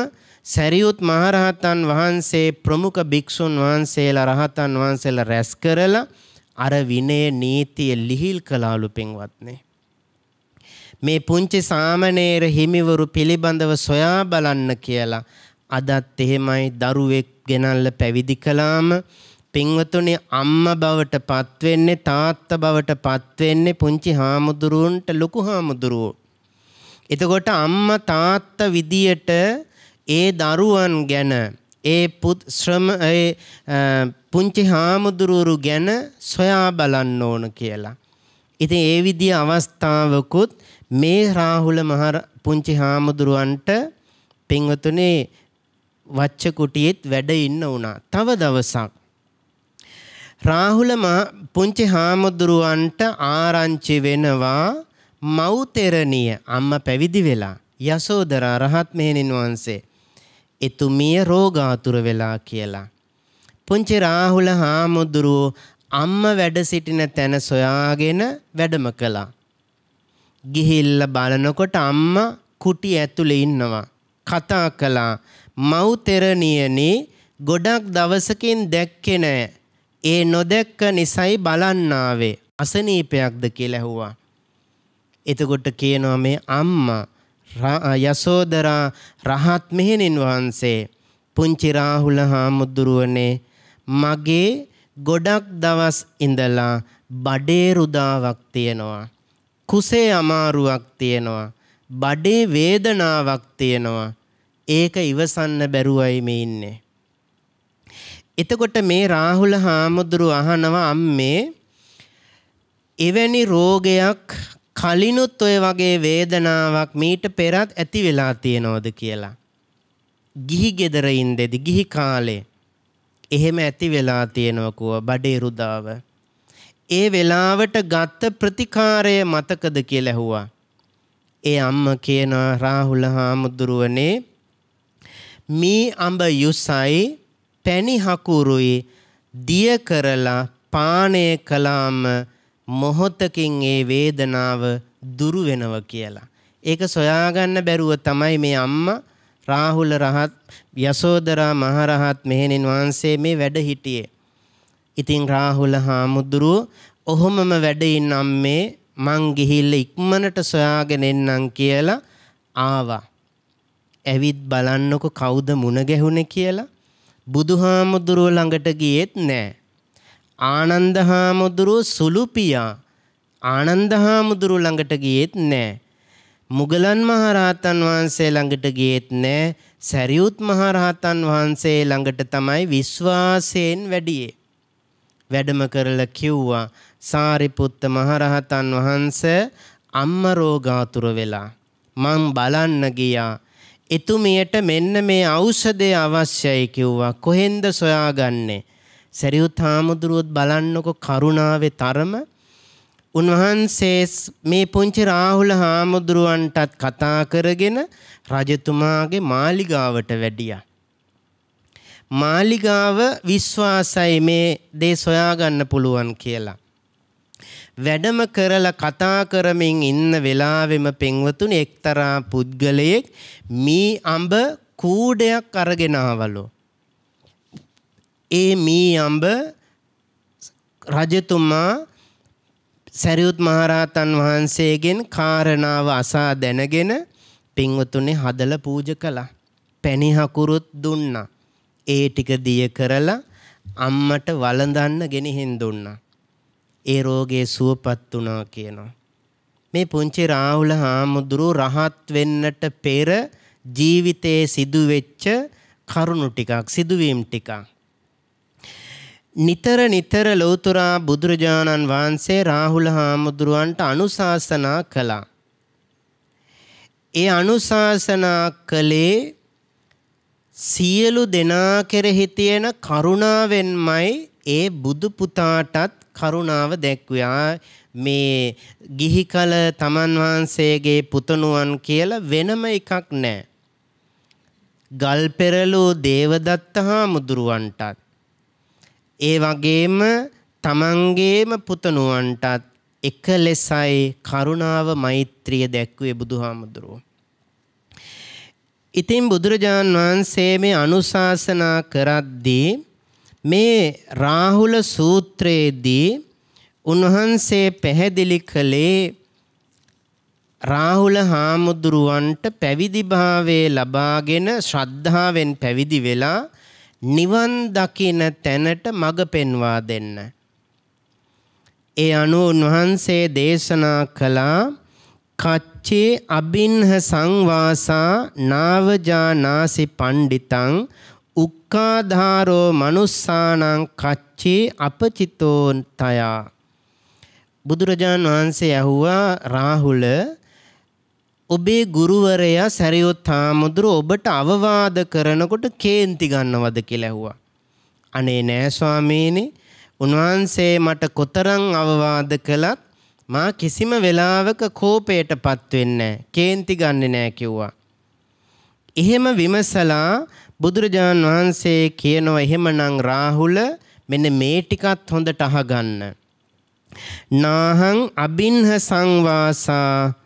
Speaker 2: සැරියුත් මහරහතන් වහන්සේ ප්‍රමුඛ භික්ෂුන් වහන්සේලා රහතන් වහන්සේලා රැස් කරලා අර විනය නීතිය ලිහිල් කළාලු පින්වත්නි. මේ පුංචි සාමණේර හිමිවරු පිළිබඳව සොයා බලන්න කියලා අදත් එහෙමයි දරුවෙක් ගෙනල්ල පැවිදි කළාම පින්වතුනි අම්මා බවට පත් වෙන්නේ තාත්තා බවට පත් වෙන්නේ පුංචි හාමුදුරුවන්ට ලොකු හාමුදුරුවෝ. එතකොට අම්මා තාත්තා විදියට ඒ දරුවන් ගැන ඒ පුත් ශ්‍රම ඒ පුංචි හාමුදුරුවරු ගැන සොයා බලන්න ඕන කියලා. ඉතින් ඒ විදිය අවස්ථාවකුත් මේ රාහුල මහ පුංචි හාමුදුරුවන්ට පින්වතුනේ වච්ච කුටියෙත් වැඩ ඉන්න වුණා. තව දවසක් රාහුල පුංචි හාමුදුරුවන්ට ආරංචි වෙනවා මව්තෙරණිය අම්මා පැවිදි වෙලා යසෝදරා රහත් මෙහෙණින් වහන්සේ එතුමිය රෝගාතුර වෙලා කියලා. පුංචි රාහුල හාමුදුරුවෝ අම්ම වැඩ සිටින තැන සොයාගෙන වැඩම කළා. ගිහිල්ල බලනකොට අම්මා කුටි ඇතුලේ ඉන්නවා. කතා කළා මව්තෙරණියනේ ගොඩක් දවසකින් දැක්කේ නෑ. ඒ නොදැක්ක නිසයි බලන්න ආවේ. අසනීපයක්ද කියලා ඇහුවා. එතකොට කියනවා මේ අම්මා යසෝදරා රහත් මෙහෙණින් වහන්සේ පුංචි රාහුල හාමුදුරුවනේ මගේ ගොඩක් දවස් ඉඳලා බඩේ රුදාවක් තියෙනවා. කුසේ අමාරුවක් තියෙනවා. බඩේ වේදනාවක් තියෙනවා. ඒක ඉවසන්න බැරුවයි මේ ඉන්නේ. එතකොට මේ රාහුල හාමුදුරු අහනවා අම්මේ එවැනි රෝගයක් කලිනුත් ඔය වගේ වේදනාවක් මීට පෙරත් ඇති වෙලා තියෙනවද කියලා. ගිහි ගෙදර ඉඳෙදි ගිහි කාලේ එහෙම ඇති වෙලා තියෙනවකුව බඩේ රුදාව. ඒ වෙලාවට ගත්ත ප්‍රතිකාරය මතකද කියලා ඇහුවා. ඒ අම්ම කියනවා රාහුල හාමුදුරුවනේ මී අඹ යුසයි පැණි හකුරුයි දිය කරලා පානය කළාම මොහොතකින් ඒ වේදනාව දුරු වෙනව කියලා. ඒක සොයාගන්න බැරුව තමයි මේ අම්මා රාහුල රහත් යසෝදරා මහරහත් මෙහෙණින් වහන්සේ මේ වැඩ හිටියේ. ඉතින් රාහුල හාමුදුරුව ඔහොමම වැඩ ඉන්න අම්මේ මං ගිහිල්ලා ඉක්මනට සොයාගෙන එන්නම් කියලා ආවා. ඇවිත් බලන්නකො කවුද මුණ ගැහුනේ කියලා බුදුහාමුදුරුව ළඟට ගියෙත් නෑ. ආනන්ද හාමුදුරුව සුළු පියා ආනන්ද හාමුදුරුව ළඟට ගියෙත් නෑ. මුගලන් මහරහතන් වහන්සේ ළඟට ගියෙත් නෑ. සැරියුත් මහරහතන් වහන්සේ ළඟට තමයි විශ්වාසයෙන් වැඩියේ. වැඩම කරලා කිව්වා සාරිපුත්ත මහරහතන් වහන්සේ අම්ම රෝගාතුර වෙලා මං බලන්න ගියා එතුමියට මෙන්න මේ ඖෂධය අවශ්‍යයි කිව්වා කොහෙන්ද සොයාගන්නේ සරියුත් හාමුදුරුවොත් බලන්නකො කරුණාවේ තරම උන්වහන්සේ මේ පුංචි රාහුල හාමුදුරුවන්ටත් කතා කරගෙන රජතුමාගේ මාලිගාවට වැඩියා මාලිගාව විශ්වාසයි මේ දේ සොයාගන්න පුළුවන් කියලා. වැඩම කරලා කතා කරමින් ඉන්න වෙලාවෙම පෙන්වතුනි එක්තරා පුද්ගලයෙක් මී අඹ කූඩයක් අරගෙන ආවලු. ඒ මී e, අඹ රජතුමා සැරියුත් මහරහතන් වහන්සේගෙන් කාරණාව අසා දැනගෙන පින්වතුනේ හදලා පූජ කළා. පැණි හකුරුත් දුන්නා. ඒ ටික දිය කරලා අම්මට වළඳන්න ගෙනihin දුන්නා. ඒ රෝගේ සුවපත් වුණා කියනවා. මේ පුංචි රාහුල හාමුදුරුව රහත් වෙන්නට පෙර ජීවිතයේ සිදුවෙච්ච කරුණු ටිකක් සිදුවීම් ටිකක්. නිතර නිතර ලෞතුරා බුදුරජාණන් වහන්සේ රාහුල හාමුදුරුවන්ට අනුශාසනා කළා. ඒ අනුශාසනා කළේ සියලු දෙනා කෙරෙහි තියෙන කරුණාවෙන්මයි ඒ බුදු පුතාටත් කරුණාව දැක්වුවා මේ ගිහි කල තමන් වහන්සේගේ පුතණුවන් කියලා වෙනම එකක් නැහැ. ගල් පෙරළූ දේවදත්ත හාමුදුරුවන්ටත් ඒ වගේම තමන්ගේම පුතණුවන්ටත් එක ලෙසයි කරුණාව මෛත්‍රිය දැක්වේ බුදුහාමුදුරුවෝ. ඉතින් බුදුරජාන් වහන්සේ මේ අනුශාසනා කරද්දී මේ රාහුල සූත්‍රයේදී උන්වහන්සේ පැහැදිලි කළේ රාහුල හාමුදුරුවන්ට පැවිදි භාවයේ ලබාගෙන ශ්‍රද්ධාවෙන් පැවිදි වෙලා නිවන් දකින තැනට මඟ පෙන්වා දෙන්න. ඒ අනුව උන්වහන්සේ දේශනා කළා කච්චේ අබින්හ සංවාසා නාවජානාසි පණ්ඩිතං උක්කාධාරෝ මනුස්සානං කච්චේ අපචිතෝ තයා බුදුරජාණන් වහන්සේ ඇහුවා රාහුල ඔබේ ගුරුවරයා සැරියොත් හාමුදුරු ඔබට අවවාද කරනකොට කේන්ති ගන්නවද කියලා ඇහුවා. අනේ නෑ ස්වාමීනි උන්වහන්සේ මට කොතරම් අවවාද කළත් මා කිසිම වෙලාවක කෝපයටපත් වෙන්නේ නැහැ. කේන්ති ගන්නෙ නෑ කිව්වා. එහෙම විමසලා බුදුරජාන් වහන්සේ කියනවා එහෙමනම් රාහුල මෙන්න මේ ටිකත් හොඳට අහගන්න. නාහං අබින්හ සංවාසා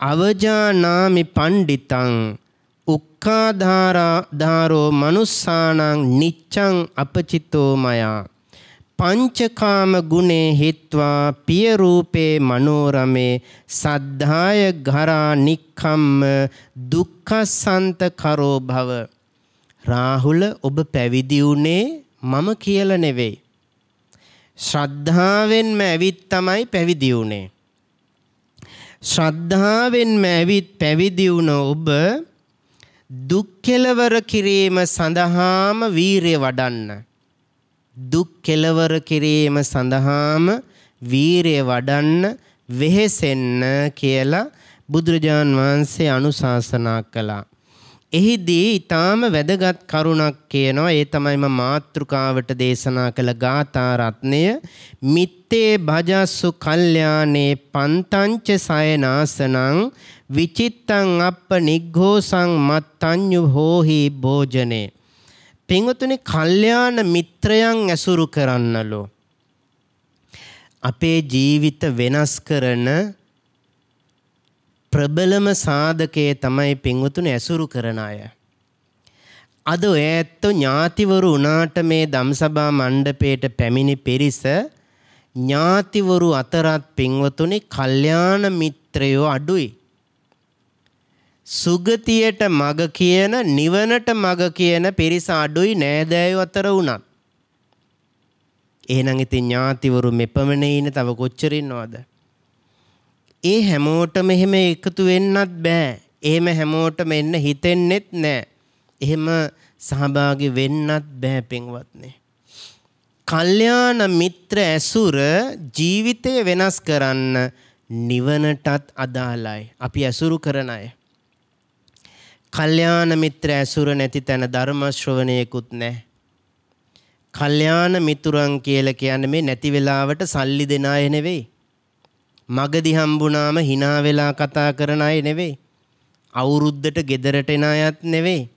Speaker 2: අවජානාමි පණ්ඩිතං උක්කාධාරෝ මනුස්සානං නිච්චං අපචිතෝ මයා. පංචකාම ගුණේ හිත්වා පිය රූපේ මනෝරමේ සද්ධාය ගරා නික්කම්ම දුක්ඛසන්ත කරෝ භව. රාහුල ඔබ පැවිදි වුණේ මම කියලා නෙවෙයි. ශ්‍රද්ධාවෙන්ම ඇවිත් තමයි පැවිදි වුණේ. ශ්‍රද්ධාවෙන්ම ඇවිත් පැවිදි වුණ ඔබ දුක් කෙලවර කිරීම සඳහාම වීරිය වඩන්න. දුක් කෙලවර කිරීම සඳහාම වීරිය වඩන්න වෙහෙසෙන්න කියලා බුදුරජාන් වහන්සේ අනුශාසනා කළා. එහිදී ඊටාම වැදගත් කරුණක් කියනවා. ඒ තමයි මම මාත්‍රිකාවට දේශනා කළ ගාථා රත්නය. මිත්තේ භජස්සු කල්යානේ පන්තංච සයනාසනං විචිත්තං අප්ප නිග්ඝෝසං මත්තඤ්ඤු හෝහි භෝජනේ. පින්වතුනි කල්යාණ මිත්‍රයන් ඇසුරු කරන්නලෝ. අපේ ජීවිත වෙනස් කරන ප්‍රබලම සාධකයේ තමයි පින්වතුනි ඇසුරු කරන අය. අද ඔය ඇත්තෝ ඥාතිවරු උනාට මේ දම්සභා මණ්ඩපයට පැමිණි පිරිස ඥාතිවරු අතරත් පින්වතුනි කල්යාණ මිත්‍රයෝ අඩුයි. සුගතියට මග කියන නිවනට මග කියන පිරිස අඩුයි නෑදෑයෝ අතර වුණත්. එහෙනම් ඉතින් ඥාතිවරු මෙපමණේ ඉන්නේ තව කොච්චර ඉන්නවද? ඒ හැමෝටම එහෙම එකතු වෙන්නත් බෑ. එහෙම හැමෝටම එන්න හිතෙන්නෙත් නෑ. එහෙම සහභාගී වෙන්නත් බෑ පින්වත්නි. කල්යාණ මිත්‍ර ඇසුර ජීවිතය වෙනස් කරන්න නිවනටත් අදාළයි. අපි ඇසුරු කරන අය. කල්යාණ මිත්‍ර ඇසුර නැති තැන ධර්ම ශ්‍රවණයකුත් නැහැ. කල්යාණ මිතුරන් කියලා කියන්නේ මේ නැති වෙලාවට සල්ලි දෙන අය නෙවෙයි. මගදි හම්බුනාම hina වෙලා කතා කරන අය නෙවෙයි. අවුරුද්දට ගෙදරට එන අයත් නෙවෙයි.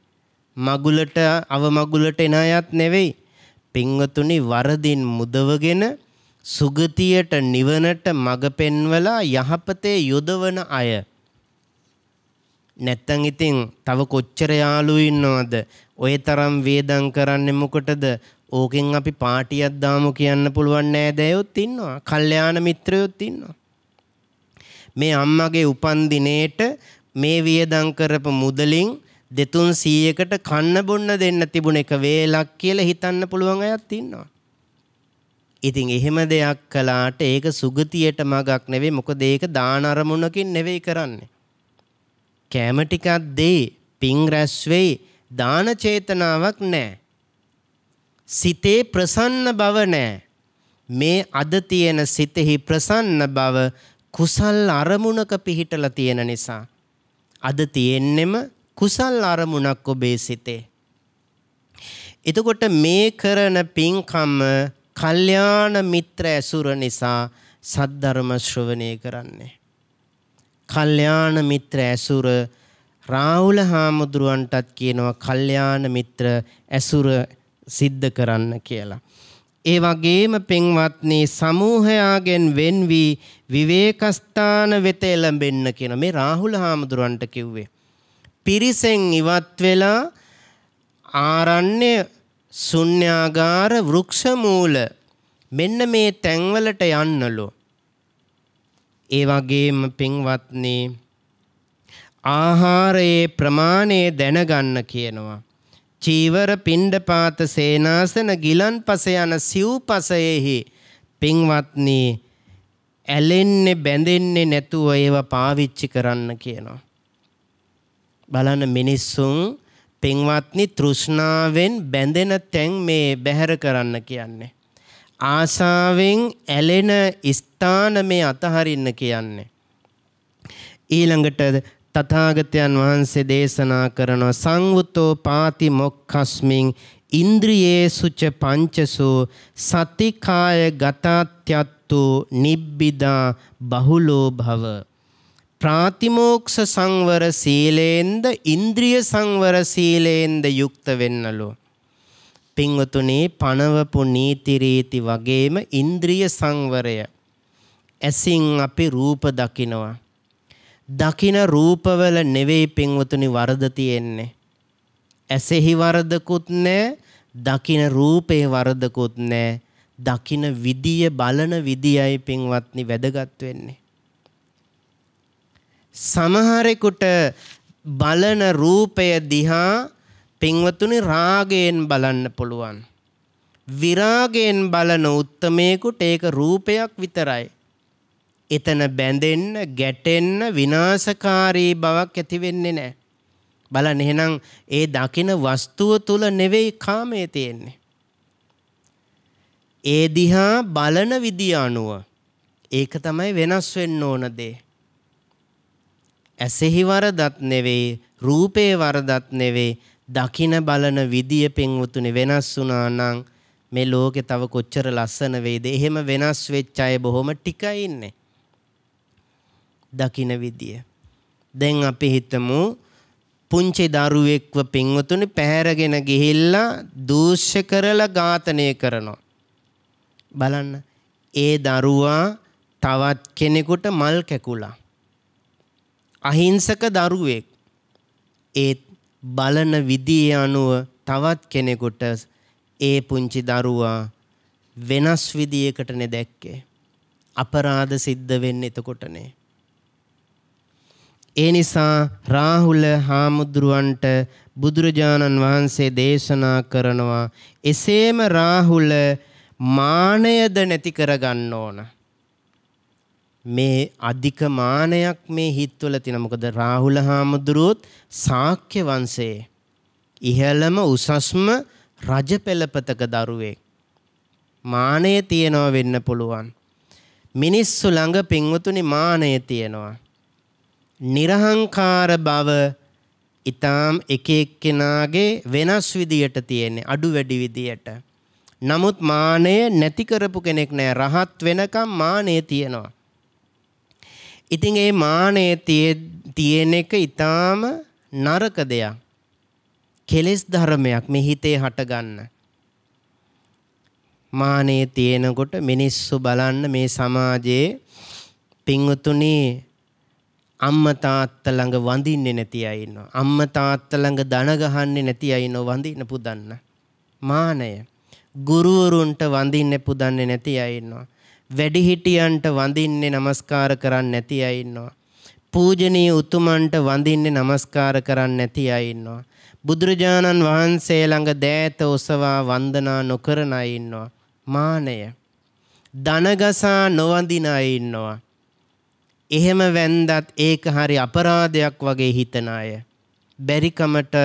Speaker 2: මගුලට අවමගුලට එන අයත් නෙවෙයි. පින්වතුනි වරදින් මුදවගෙන සුගතියට නිවනට මඟ පෙන්වලා යහපතේ යොදවන අය. නැත්තම් ඉතින් තව කොච්චර යාළුවෝ ඉන්නවද? ඔය තරම් වේදම් කරන්නේ මොකටද? ඕකෙන් අපි පාටියක් දාමු කියන්න පුළුවන් නෑදෑයොත් ඉන්නවා. කල්යාණ මිත්‍රයොත් ඉන්නවා. මේ අම්මගේ උපන්දිනේට මේ වියදම් කරපු මුදලින් දෙතුන් සීයකට කන්න බොන්න දෙන්න තිබුණ එක වේලක් කියලා හිතන්න පුළුවන් අයත් ඉන්නවා. ඉතින් එහෙම දෙයක් කළාට ඒක සුගතියට මගක් නෙවෙයි මොකද ඒක දාන අරමුණකින් නෙවෙයි කරන්නේ. කෑම ටිකක් දෙයි පිං රැස් වෙයි දාන චේතනාවක් නැහැ. සිතේ ප්‍රසන්න බව නැහැ. මේ අද තියෙන සිතෙහි ප්‍රසන්න බව කුසල් අරමුණක පිහිටලා තියෙන නිසා අද තියෙන්නෙම කුසල් අරමුණක් ඔබේ සිතේ. එතකොට මේ කරන පින්කම කල්යාණ මිත්‍ර ඇසුර නිසා සද්ධර්ම ශ්‍රවණය කරන්නේ. කල්යාණ මිත්‍ර ඇසුර රාහුල හාමුදුරුවන්ටත් කියනවා කල්යාණ මිත්‍ර ඇසුර සිද්ධ කරන්න කියලා. ඒ වගේම පින්වත්නි සමූහයාගෙන් වෙන් වී විවේකස්ථාන වෙත එළඹෙන්න කියන මේ රාහුල හාමුදුරන්ට කිව්වේ. පිරිසෙන් ඉවත් වෙලා ආරණ්‍ය ශුන්‍යාගාර වෘක්ෂ මූල මෙන්න මේ තැන්වලට යන්නලු. ඒ වගේම පින්වත්නි ආහාරයේ ප්‍රමාණය දැනගන්න කියනවා. චීවර පිණ්ඩපාත සේනාසන ගිලන්පස යන සිව්පසයෙහි පින්වත්නි ඇලෙන්නේ බැඳෙන්නේ නැතුව ඒවා පාවිච්චි කරන්න කියනවා. බලන්න මිනිස්සුන් පින්වත්නි තෘෂ්ණාවෙන් බැඳෙන තැන් මේ බැහැර කරන්න කියන්නේ. ආසාවෙන් ඇලෙන ස්ථාන මේ අතහරින්න කියන්නේ. ඊළඟට තථාගතයන් වහන්සේ දේශනා කරන සංවුතෝ පාති මොක්ඛස්මින් ඉන්ද්‍රියේසුච පංචසු සතිකාය ගතාත්‍යත්තු නිබ්බිදා බහුලෝ භව. ප්‍රාතිමෝක්ෂ සංවර සීලේන්ද ඉන්ද්‍රිය සංවර සීලේන්ද යුක්ත වෙන්නලු. පින්වතුනි පනවපු නීති රීති වගේම ඉන්ද්‍රිය සංවරය. ඇසින් අපි රූප දකිනවා. දකින රූපවල නෙවෙයි පින්වතුනි වරද තියෙන්නේ ඇසෙහි වරදකුත් නැහැ දකින රූපේ වරදකුත් නැහැ දකින විදිය බලන විදියයි පින්වත්නි වැදගත් වෙන්නේ සමහරෙකුට බලන රූපය දිහා පින්වතුනි රාගයෙන් බලන්න පුළුවන්. විරාගයෙන් බලන උත්තමයෙකුට ඒක රූපයක් විතරයි. එතන බැඳෙන්න, ගැටෙන්න, විනාශකාරී බවක් ඇති වෙන්නේ නැහැ. බලන්න එහෙනම් ඒ දකින වස්තුව තුල නෙවෙයි කාමයේ තියෙන්නේ. ඒ දිහා බලන විදිය අනුව ඒක තමයි වෙනස් වෙන්න ඕන දේ. ඇසෙහි වරදත් නෙවෙයි රූපේ වරදත් නෙවෙයි දකින බලන විදිය පෙන්වතුනි වෙනස් වුණා නම් මේ ලෝකේ තව කොච්චර ලස්සන වෙයිද එහෙම වෙනස් වෙච්ච අය බොහොම ටිකයි ඉන්නේ දකින විදිය. දැන් අපි හිතමු පුංචි දරුවෙක්ව පින්වතුනි පැහැරගෙන ගිහිල්ලා දූෂ්‍ය කරලා ඝාතනය කරනවා. බලන්න ඒ දරුවා තවත් කෙනෙකුට මල් කැකුලා. අහිංසක දරුවෙක්. ඒත් බලන විදිය අනුව තවත් කෙනෙකුට ඒ පුංචි දරුවා වෙනස් විදියකටනේ දැක්කේ. අපරාධ සිද්ධ වෙන්නේ එතකොටනේ. ඒ නිසා රාහුල හාමුදුරුවන්ට බුදුරජාණන් වහන්සේ දේශනා කරනවා එසේම රාහුල මානයද නැති කරගන්න ඕන. මේ අධික මානයක් මේ හිත්වල තියෙන. මොකද රාහුල හාමුදුරුවොත් ශාක්‍ය වංශයේ. ඉහළම උසස්ම රජ පෙළපතක දරුවෙක් මානය තියනවා වෙන්න පුළුවන්. මිනිස්සු ළඟ පින්වතුනි මානය තියෙනවා. නිර්හංකාර බව ඊටාම් එක එක්කෙනාගේ වෙනස් විදියට තියෙන්නේ අඩු වැඩි විදියට නමුත් මානය නැති කරපු කෙනෙක් නෑ රහත් වෙනකම් මානය තියෙනවා ඉතින් ඒ මානය තියෙන එක ඊටාම නරක දෙයක්. කෙලෙස් ධර්මයක් මේ හිතේ හටගන්න. මානයේ තියෙනකොට මිනිස්සු බලන්න මේ සමාජයේ පින්වතුනි අම්ම තාත්ත ළඟ වඳින්නේ නැති අය ඉන්නවා. අම්ම තාත්ත ළඟ දන ගහන්නේ නැති අය ඉන්නවා වඳින්න පුදන්න. මානය. ගුරුවරුන්ට වඳින්නේ පුදන්නේ නැති අය ඉන්නවා. වැඩිහිටියන්ට වඳින්නේ নমස්කාර කරන්නේ නැති අය ඉන්නවා. පූජනීය උතුමන්ට වඳින්නේ নমස්කාර කරන්නේ නැති අය ඉන්නවා. බුදුරජාණන් වහන්සේ ළඟ දෑත ඔසවා වන්දනා නොකරන අය ඉන්නවා. මානය. දනගසා නොවඳින අය ඉන්නවා. එහෙම වැන්දත් ඒක හරි අපරාධයක් වගේ හිතන අය. බැරිකමට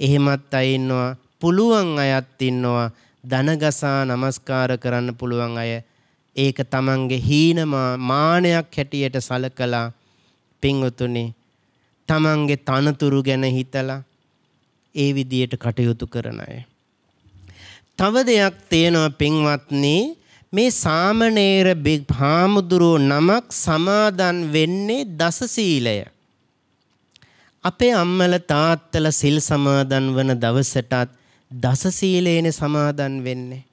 Speaker 2: එහෙමත් අය ඉන්නවා. පුළුවන් අයත් ඉන්නවා. දනගසා নমස්කාර කරන්න පුළුවන් අය ඒක තමන්ගේ හීන මානයක් හැටියට සලකලා පින්වතුනි තමන්ගේ තනතුරු ගැන හිතලා ඒ විදියට කටයුතු කරන අය. තව දෙයක් තියෙනවා පින්වත්නි මේ සාමණේර හාමුදුරුවෝ නමක් සමාදන් වෙන්නේ දස සීලය. අපේ අම්මල තාත්තල සිල් සමාදන් වන දවසටත් දස සීලේනේ සමාදන් වෙන්නේ.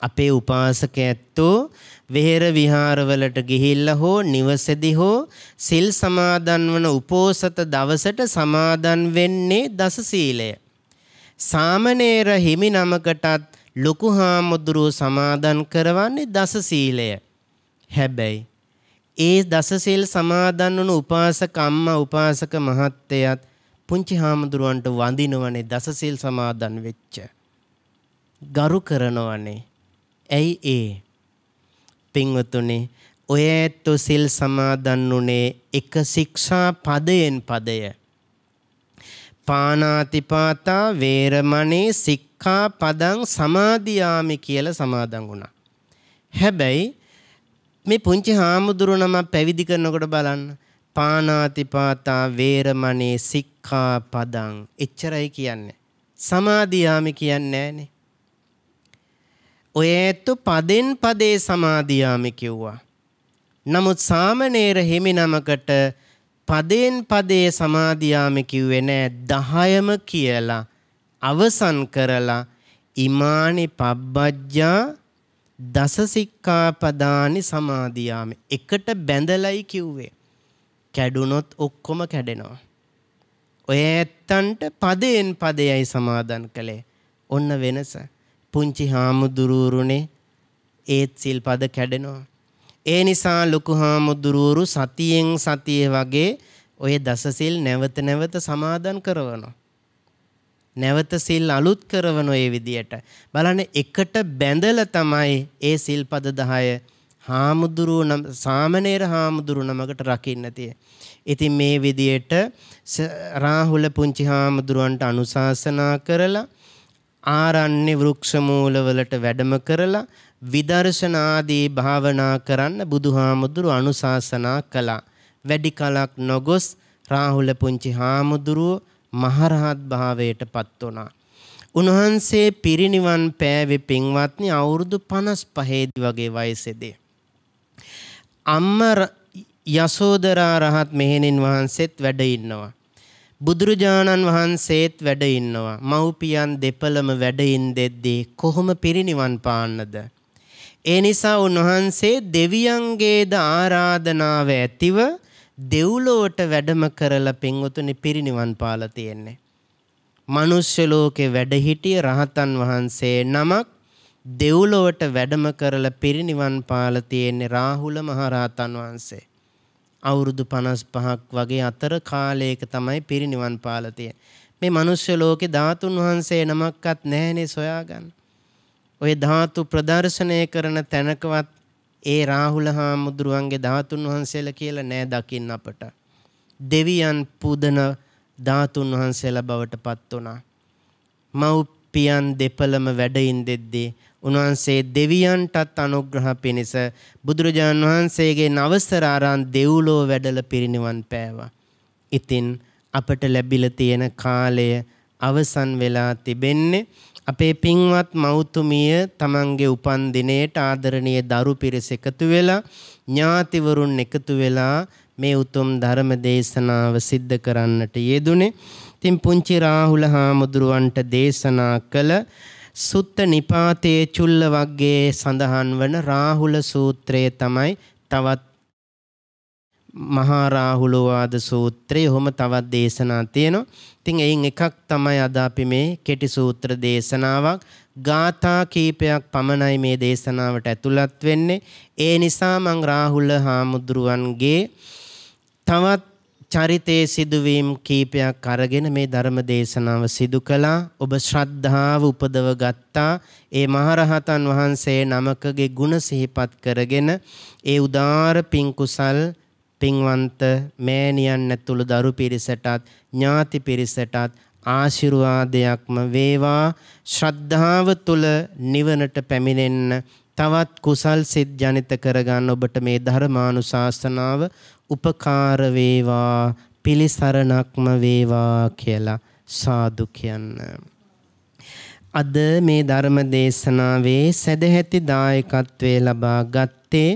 Speaker 2: අපේ උපාසක ඇත්තෝ වෙහෙර විහාරවලට ගිහිල්ලා හෝ නිවසේදී හෝ සිල් සමාදන් වන උපෝසත දවසට සමාදන් වෙන්නේ දස සීලය. සාමණේර හිමි නමකටත් ලොකු හාමුදුරුව සමාදන් කරවන්නේ දස සීලය. හැබැයි ඒ දස සීල් සමාදන් වුණු උපාසක අම්මා උපාසක මහත්තයත් පුංචි හාමුදුරුවන්ට වඳිනවනේ දස සීල් සමාදන් වෙච්ච. ගරු කරනවනේ ඇයි ඒ පින්වතුනි ඔය ඇත්තෝ සිල් සමාදන් උනේ එක ශික්ෂා පදයෙන් පදය පානාතිපාතා වේරමණේ සික්ඛා පදං සමාදියාමි කියලා සමාදන් වුණා. හැබැයි මේ පුංචි හාමුදුරු නම පැවිදි කරනකොට බලන්න. පානාතිපාතා වේරමණේ සික්ඛා පදං එච්චරයි කියන්නේ. සමාධියාමි කියන්නේ නෑනේ. ඔය ඇත්තු පදෙන් පදේ සමාධියාමි කිව්වා. නමුත් සාමණේර හිමි නමකට පදෙන් පදේ සමාධියාමි කිව්වේ නෑ. 10ම කියලා අවසන් කරලා ඉමානි පබ්බජ්ජා දස සික්ඛාපදානි සමාදියාමි එකට බැඳලයි කිව්වේ. කැඩුනොත් ඔක්කොම කැඩෙනවා. ඔය ඇත්තන්ට පදයෙන් පදයයි සමාදන් කළේ. ඔන්න වෙනස. පුංචි හාමුදුරුවරුනේ ඒත් සිල් පද කැඩෙනවා. ඒ නිසා ලොකු හාමුදුරුවරු සතියෙන් සතිය වගේ ඔය දසසිල් නැවත නැවත සමාදන් කරවනවා නැවත සිල් අලුත් කරවන ඒ විදියට බලන්න එකට බැඳලා තමයි ඒ සිල්පද 10 හාමුදුරුව නම් සාමණේර හාමුදුරුව නමකට රකින්න තියෙන්නේ. ඉතින් මේ විදියට රාහුල පුංචි හාමුදුරුවන්ට අනුශාසනා කරලා ආරණ්‍ය වෘක්ෂ මූලවලට වැඩම කරලා විදර්ශනාදී භාවනා කරන්න බුදුහාමුදුරුව අනුශාසනා කළා. වැඩි කලක් නොගොස් රාහුල පුංචි හාමුදුරුව මහරහත් භාවයට පත් වුණා. උන්වහන්සේ පිරිනිවන් පෑවේ පින්වත්නි අවුරුදු 55 වගේ වයසේදී. අම්මා යසෝදරා රහත් මෙහෙණින් වහන්සේත් වැඩ ඉන්නවා. බුදුරජාණන් වහන්සේත් වැඩ ඉන්නවා. මව්පියන් දෙපළම වැඩ ඉඳෙද්දී කොහොම පිරිනිවන් පාන්නද? ඒ නිසා උන්වහන්සේ දෙවියන්ගේද ආරාධනාව ඇතිව දෙව්ලොවට වැඩම කරලා පින්වතුනි පිරිනිවන් පාලා තියෙන්නේ. මනුෂ්‍ය ලෝකේ වැඩ සිටිය රහතන් වහන්සේ නමක් දෙව්ලොවට වැඩම කරලා පිරිනිවන් පාලා තියෙන්නේ රාහුල මහරහතන් වහන්සේ. අවුරුදු 55ක් වගේ අතර කාලයක තමයි පිරිනිවන් පාලා තියෙන්නේ. මේ මනුෂ්‍ය ලෝකේ ධාතුන් වහන්සේ නමක්වත් නැහැනේ සොයාගන්න. ඔය ධාතු ප්‍රදර්ශනය කරන තැනකවත් ඒ රාහුල හාමුදුරුවන්ගේ ධාතුන් වහන්සේලා කියලා නෑ දකින්න අපට. දෙවියන් පුදන ධාතුන් වහන්සේලා බවට පත් වුණා. මව්පියන් දෙපළම වැඩින් දෙද්දී උන්වහන්සේ දෙවියන්ටත් අනුග්‍රහ පිණිස බුදුරජාන් වහන්සේගේ නවසර ආරන් දෙව්ලෝ වැඩල පිරිනිවන් පෑවා. ඉතින් අපට ලැබිලා තියෙන කාලය අවසන් වෙලා තිබෙන්නේ අපේ පින්වත් මෞතුමිය තමන්ගේ උපන් දිනේට ආදරණීය දරු පිරිස එකතු වෙලා ඥාතිවරුන් එකතු වෙලා මේ උතුම් ධර්ම දේශනාව සිද්ධ කරන්නට යෙදුනේ. ඉතින් පුංචි රාහුල හාමුදුරුවන්ට දේශනා කළ සුත්ත නිපාතයේ චුල්ල වග්ගයේ සඳහන් වන රාහුල සූත්‍රය තමයි තවත් මහා රාහුලවාද සූත්‍රය ඔහොම තවත් දේශනා තියෙනවා. ඉතින් එයින් එකක් තමයි අද අපි මේ කෙටි සූත්‍ර දේශනාවක් ගාථා කීපයක් පමණයි මේ දේශනාවට ඇතුළත් වෙන්නේ. ඒ නිසා මං රාහුල හාමුදුරුවන්ගේ තවත් චරිතයේ සිදුවීම් කීපයක් අරගෙන මේ ධර්ම දේශනාව සිදු කළා. ඔබ ශ්‍රද්ධාව උපදව ගත්තා. ඒ මහරහතන් වහන්සේ නමකගේ ගුණ සිහිපත් කරගෙන ඒ උදාර පින් කුසල් පින්වන්ත මෑණියන් ඇතුළු දරු පිරිසටත් ඥාති පිරිසටත් ආශිර්වාදයක්ම වේවා ශ්‍රද්ධාව තුල නිවනට පැමිණෙන්න තවත් කුසල් සිත් ජනිත කරගන්න ඔබට මේ ධර්මානුශාසනාව උපකාර වේවා පිලිසරණක්ම වේවා කියලා සාදු කියන්න. අද මේ ධර්ම දේශනාවේ සදැහැති දායකත්වයේ ලබා ගත්තේ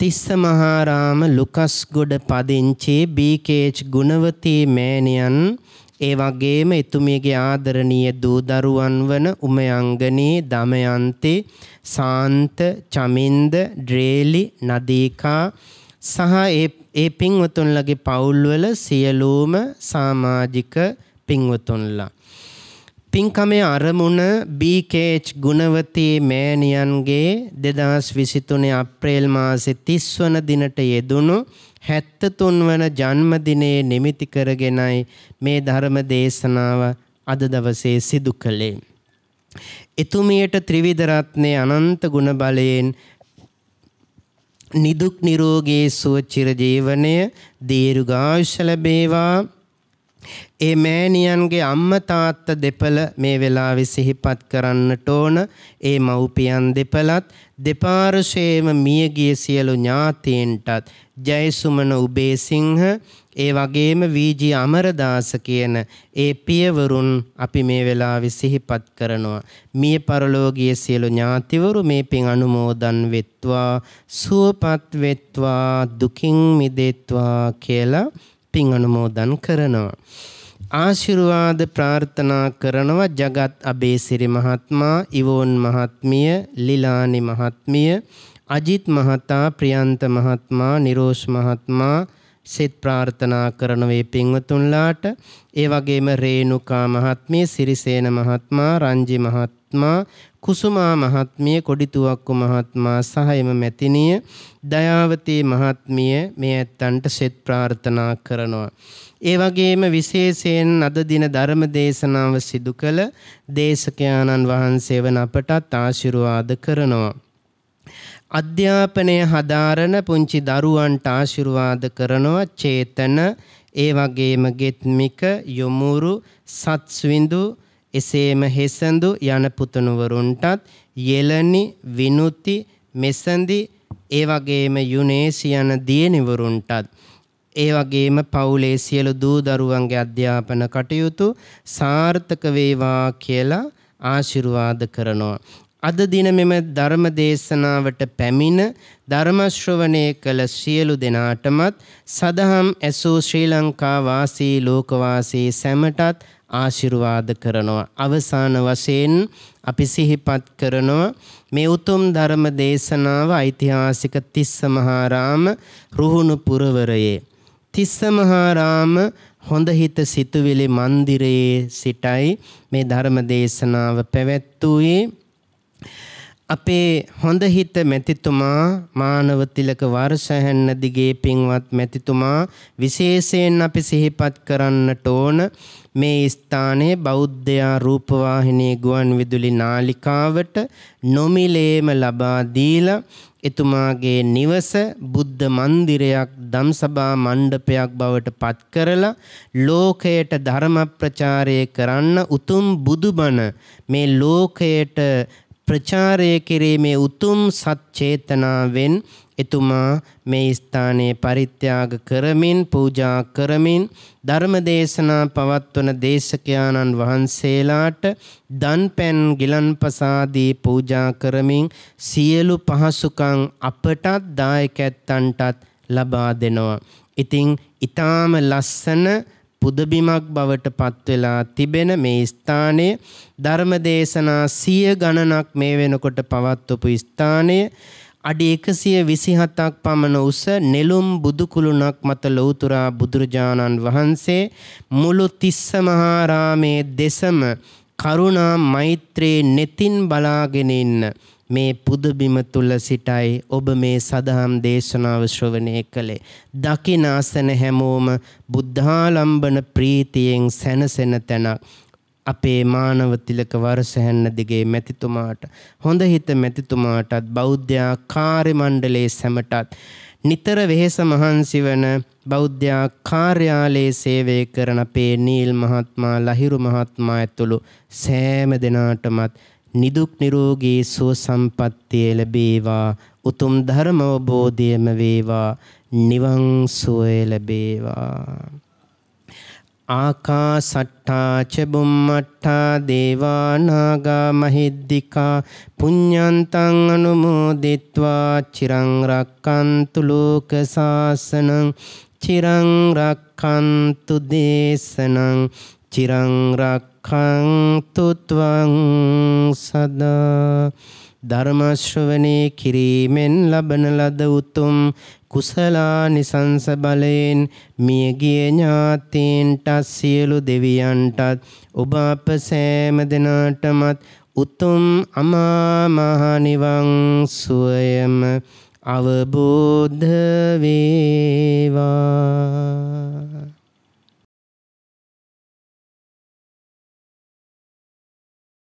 Speaker 2: තිස්ස මහාරාම ලුකස් ගොඩ පදිංචි බීකේච් ගුණවතී මෑණියන් ඒ වගේම එතුමියගේ ආදරණීය දූ දරුවන් වන උමයංගනී දමයන්ති සාන්ත චමින්ද ඩ්‍රේලි නදීකා සහ ඒ ඒ පින්වතුන්ලගේ පවුල්වල සියලුම සමාජික පින්වතුන්ලා. පින්කමේ අරමුණ BKH ගුණවතී මෑණියන්ගේ 2023 අප්‍රේල් මාසේ 30 වන දිනට යෙදුණු 73 වන ජන්මදිනයේ නිමිති කරගෙනයි මේ ධර්ම දේශනාව අද දවසේ සිදු කළේ. එතුමියට ත්‍රිවිධ රත්නයේ අනන්ත ගුණ බලයෙන් නිදුක් නිරෝගී සුව චිර ජීවනය දීර්ඝායුෂ ලැබේවා ඒ මෑණියන්ගේ අම්ම තාත්තා දෙපළ මේ වෙලාවේ සිහිපත් කරන්නට ඕන. ඒ මව්පියන් දෙපළත් දෙපාර්ශ්වයේම මියගිය සියලු ඥාතීන්ටත් ජයසුමන උබේසිංහ ඒ වගේම වීජී අමරදාස කියන ඒ පියවරුන් අපි මේ වෙලාවේ සිහිපත් කරනවා. මිය පරලෝකීය සියලු ඥාතිවරු මේ පින් අනුමෝදන් වෙත්වා සුවපත් වෙත්වා දුකින් මිදෙත්වා කියලා පින් අනුමෝදන් කරනවා. ආශිර්වාද ප්‍රාර්ථනා කරනවා ජගත් අබේසිරි මහත්මයා, ඉවෝන් මහත්මිය, ලිලානි මහත්මිය, අජිත් මහතා, ප්‍රියන්ත මහත්මයා, නිරෝෂ් මහත්මයා සෙත් ප්‍රාර්ථනා කරන වේ පින්වතුන්ලාට ඒ වගේම රේණුකා මහත්මිය, සිරිසේන මහත්මයා, රංජි මහත්මයා, කුසුමා මහත්මිය, කොඩිතුවක්කු මහත්මයා සහ එම මැතිණිය, දයාවතී මහත්මිය මේ ඇත්තන්ට සෙත් ප්‍රාර්ථනා කරනවා. ඒ වගේම විශේෂයෙන් අද දින ධර්ම දේශනාව සිදු කළ දේශකයාණන් වහන්සේ වන අපටත් ආශිර්වාද කරනවා. අධ්‍යාපනය හදාරන පුංචි දරුවන්ට ආශිර්වාද කරනවා චේතන ඒ වගේම ගෙත්මික යොමුරු සත්ස්විඳු එසේම හෙසඳු යන පුතණුවරුන්ටත් යෙලනි විනුති මෙසඳි ඒ වගේම යුනේසි යන දියණිවරුන්ටත් ඒ වගේම පවුලේ සියලු දූ දරුවන්ගේ අධ්‍යාපන කටයුතු සාර්ථක වේවා කියලා ආශිර්වාද කරනවා. අද දින මෙම ධර්ම දේශනාවට පැමිණ ධර්ම ශ්‍රවණය කළ සියලු දෙනාටමත් සදහම් ඇසූ ශ්‍රී ලංකා වාසී ලෝකවාසී සැමටත් ආශිර්වාද කරනවා. අවසාන වශයෙන් අපි සිහිපත් කරනවා මේ උතුම් ධර්ම දේශනාව ඓතිහාසික තිස්ස මහාරාම රුහුණු පුරවරයේ තිස්ස මහාරාම හොඳ හිත සිතුවිලි මන්දිරයේ සිටයි මේ ධර්ම දේශනාව පැවැත්වුවේ අපේ හොඳ හිත මැතිතුමා මානව තිලක වර්ෂහැන්න දිගේ පින්වත් මැතිතුමා විශේෂයෙන් අපි සිහිපත් කරන්නට ඕන මේ ස්ථානයේ බෞද්ධයා රූපවාහිනී ගුවන් විදුලි නාලිකාවට නොමිලේම ලබා දීලා එතුමාගේ නිවස බුද්ධ මන්දිරයක් දම්සභා මණ්ඩපයක් බවට පත් කරලා ලෝකයට ධර්ම ප්‍රචාරය කරන්න උතුම් බුදුබණ මේ ලෝකයට ප්‍රචාරය කිරීමේ උතුම් සත්චේතනාවෙන් එතුමා මේ ස්ථානයේ පරිත්‍යාග කරමින් පූජා කරමින් ධර්ම දේශනා පවත්වන දේශකයාණන් වහන්සේලාට දන් පැන් ගිලන්පසාදී පූජා කරමින් සියලු පහසුකම් අපටත් දායකයන්ටත් ලබා දෙනවා. ඉතින් ඊටාම ලස්සන පුදබිමක් බවට පත්වෙලා තිබෙන මේ ස්ථානයේ ධර්මදේශනා සිය ගණනක් මේ වෙනකොට පවත්වපු ස්ථානය. අඩි 127ක් පමණ උස නෙළුම් බුදුකුළුණක් මත ලෞතුරා බුදුරජාණන් වහන්සේ මුළු තිස්ස මහාරාමේ දෙසම කරුණා මෛත්‍රී netin බලාගෙන ඉන්න මේ පුදබිම තුල සිටයි ඔබ මේ සදහම් දේශනාව ශ්‍රවණය කළේ. දකින අසන හැමෝම බුද්ධාලම්බන ප්‍රීතියෙන් සැනසෙන තැනක්. අපේ මානව තිලක වර්ෂහැන්න දිගේ මැතිතුමාට හොඳ හිත මැතිතුමාටත් බෞද්ධයා කාර්ය මණ්ඩලයේ සැමටත් නිතර වෙහෙස මහන්සි වන බෞද්ධයා කාර්යාලයේ සේවය කරන අපේ නීල් මහත්මයා ලහිරු මහත්මයා ඇතුළු සෑම දෙනාටමත් නිදුක් නිරෝගී සුව සම්පත්තිය ලැබේවා. උතුම් ධර්ම අවබෝධයම වේවා. නිවන් සුවය ලැබේවා. ආකාසට්ටා ච බුම්මට්ටා දේවා නාග මහිද්దికා පුඤ්ඤන්තං අනුමෝදිත්වා. චිරං රක්칸තු ලෝක සාසනං චිරං රක්칸තු දේශනං චිරං රක් රක්ඛන්තු ත්වං සදා ධර්ම ශ්‍රවණේ කිරීමෙන් ලබන ලද උතුම් කුසලානිසංස බලයෙන් මියගිය ඥාතීන්ට සියලු දෙවියන්ටත් ඔබ අප සෑම දෙනාටමත් උතුම් අමා මහ නිවන් සුවයම අවබෝධ වේවා.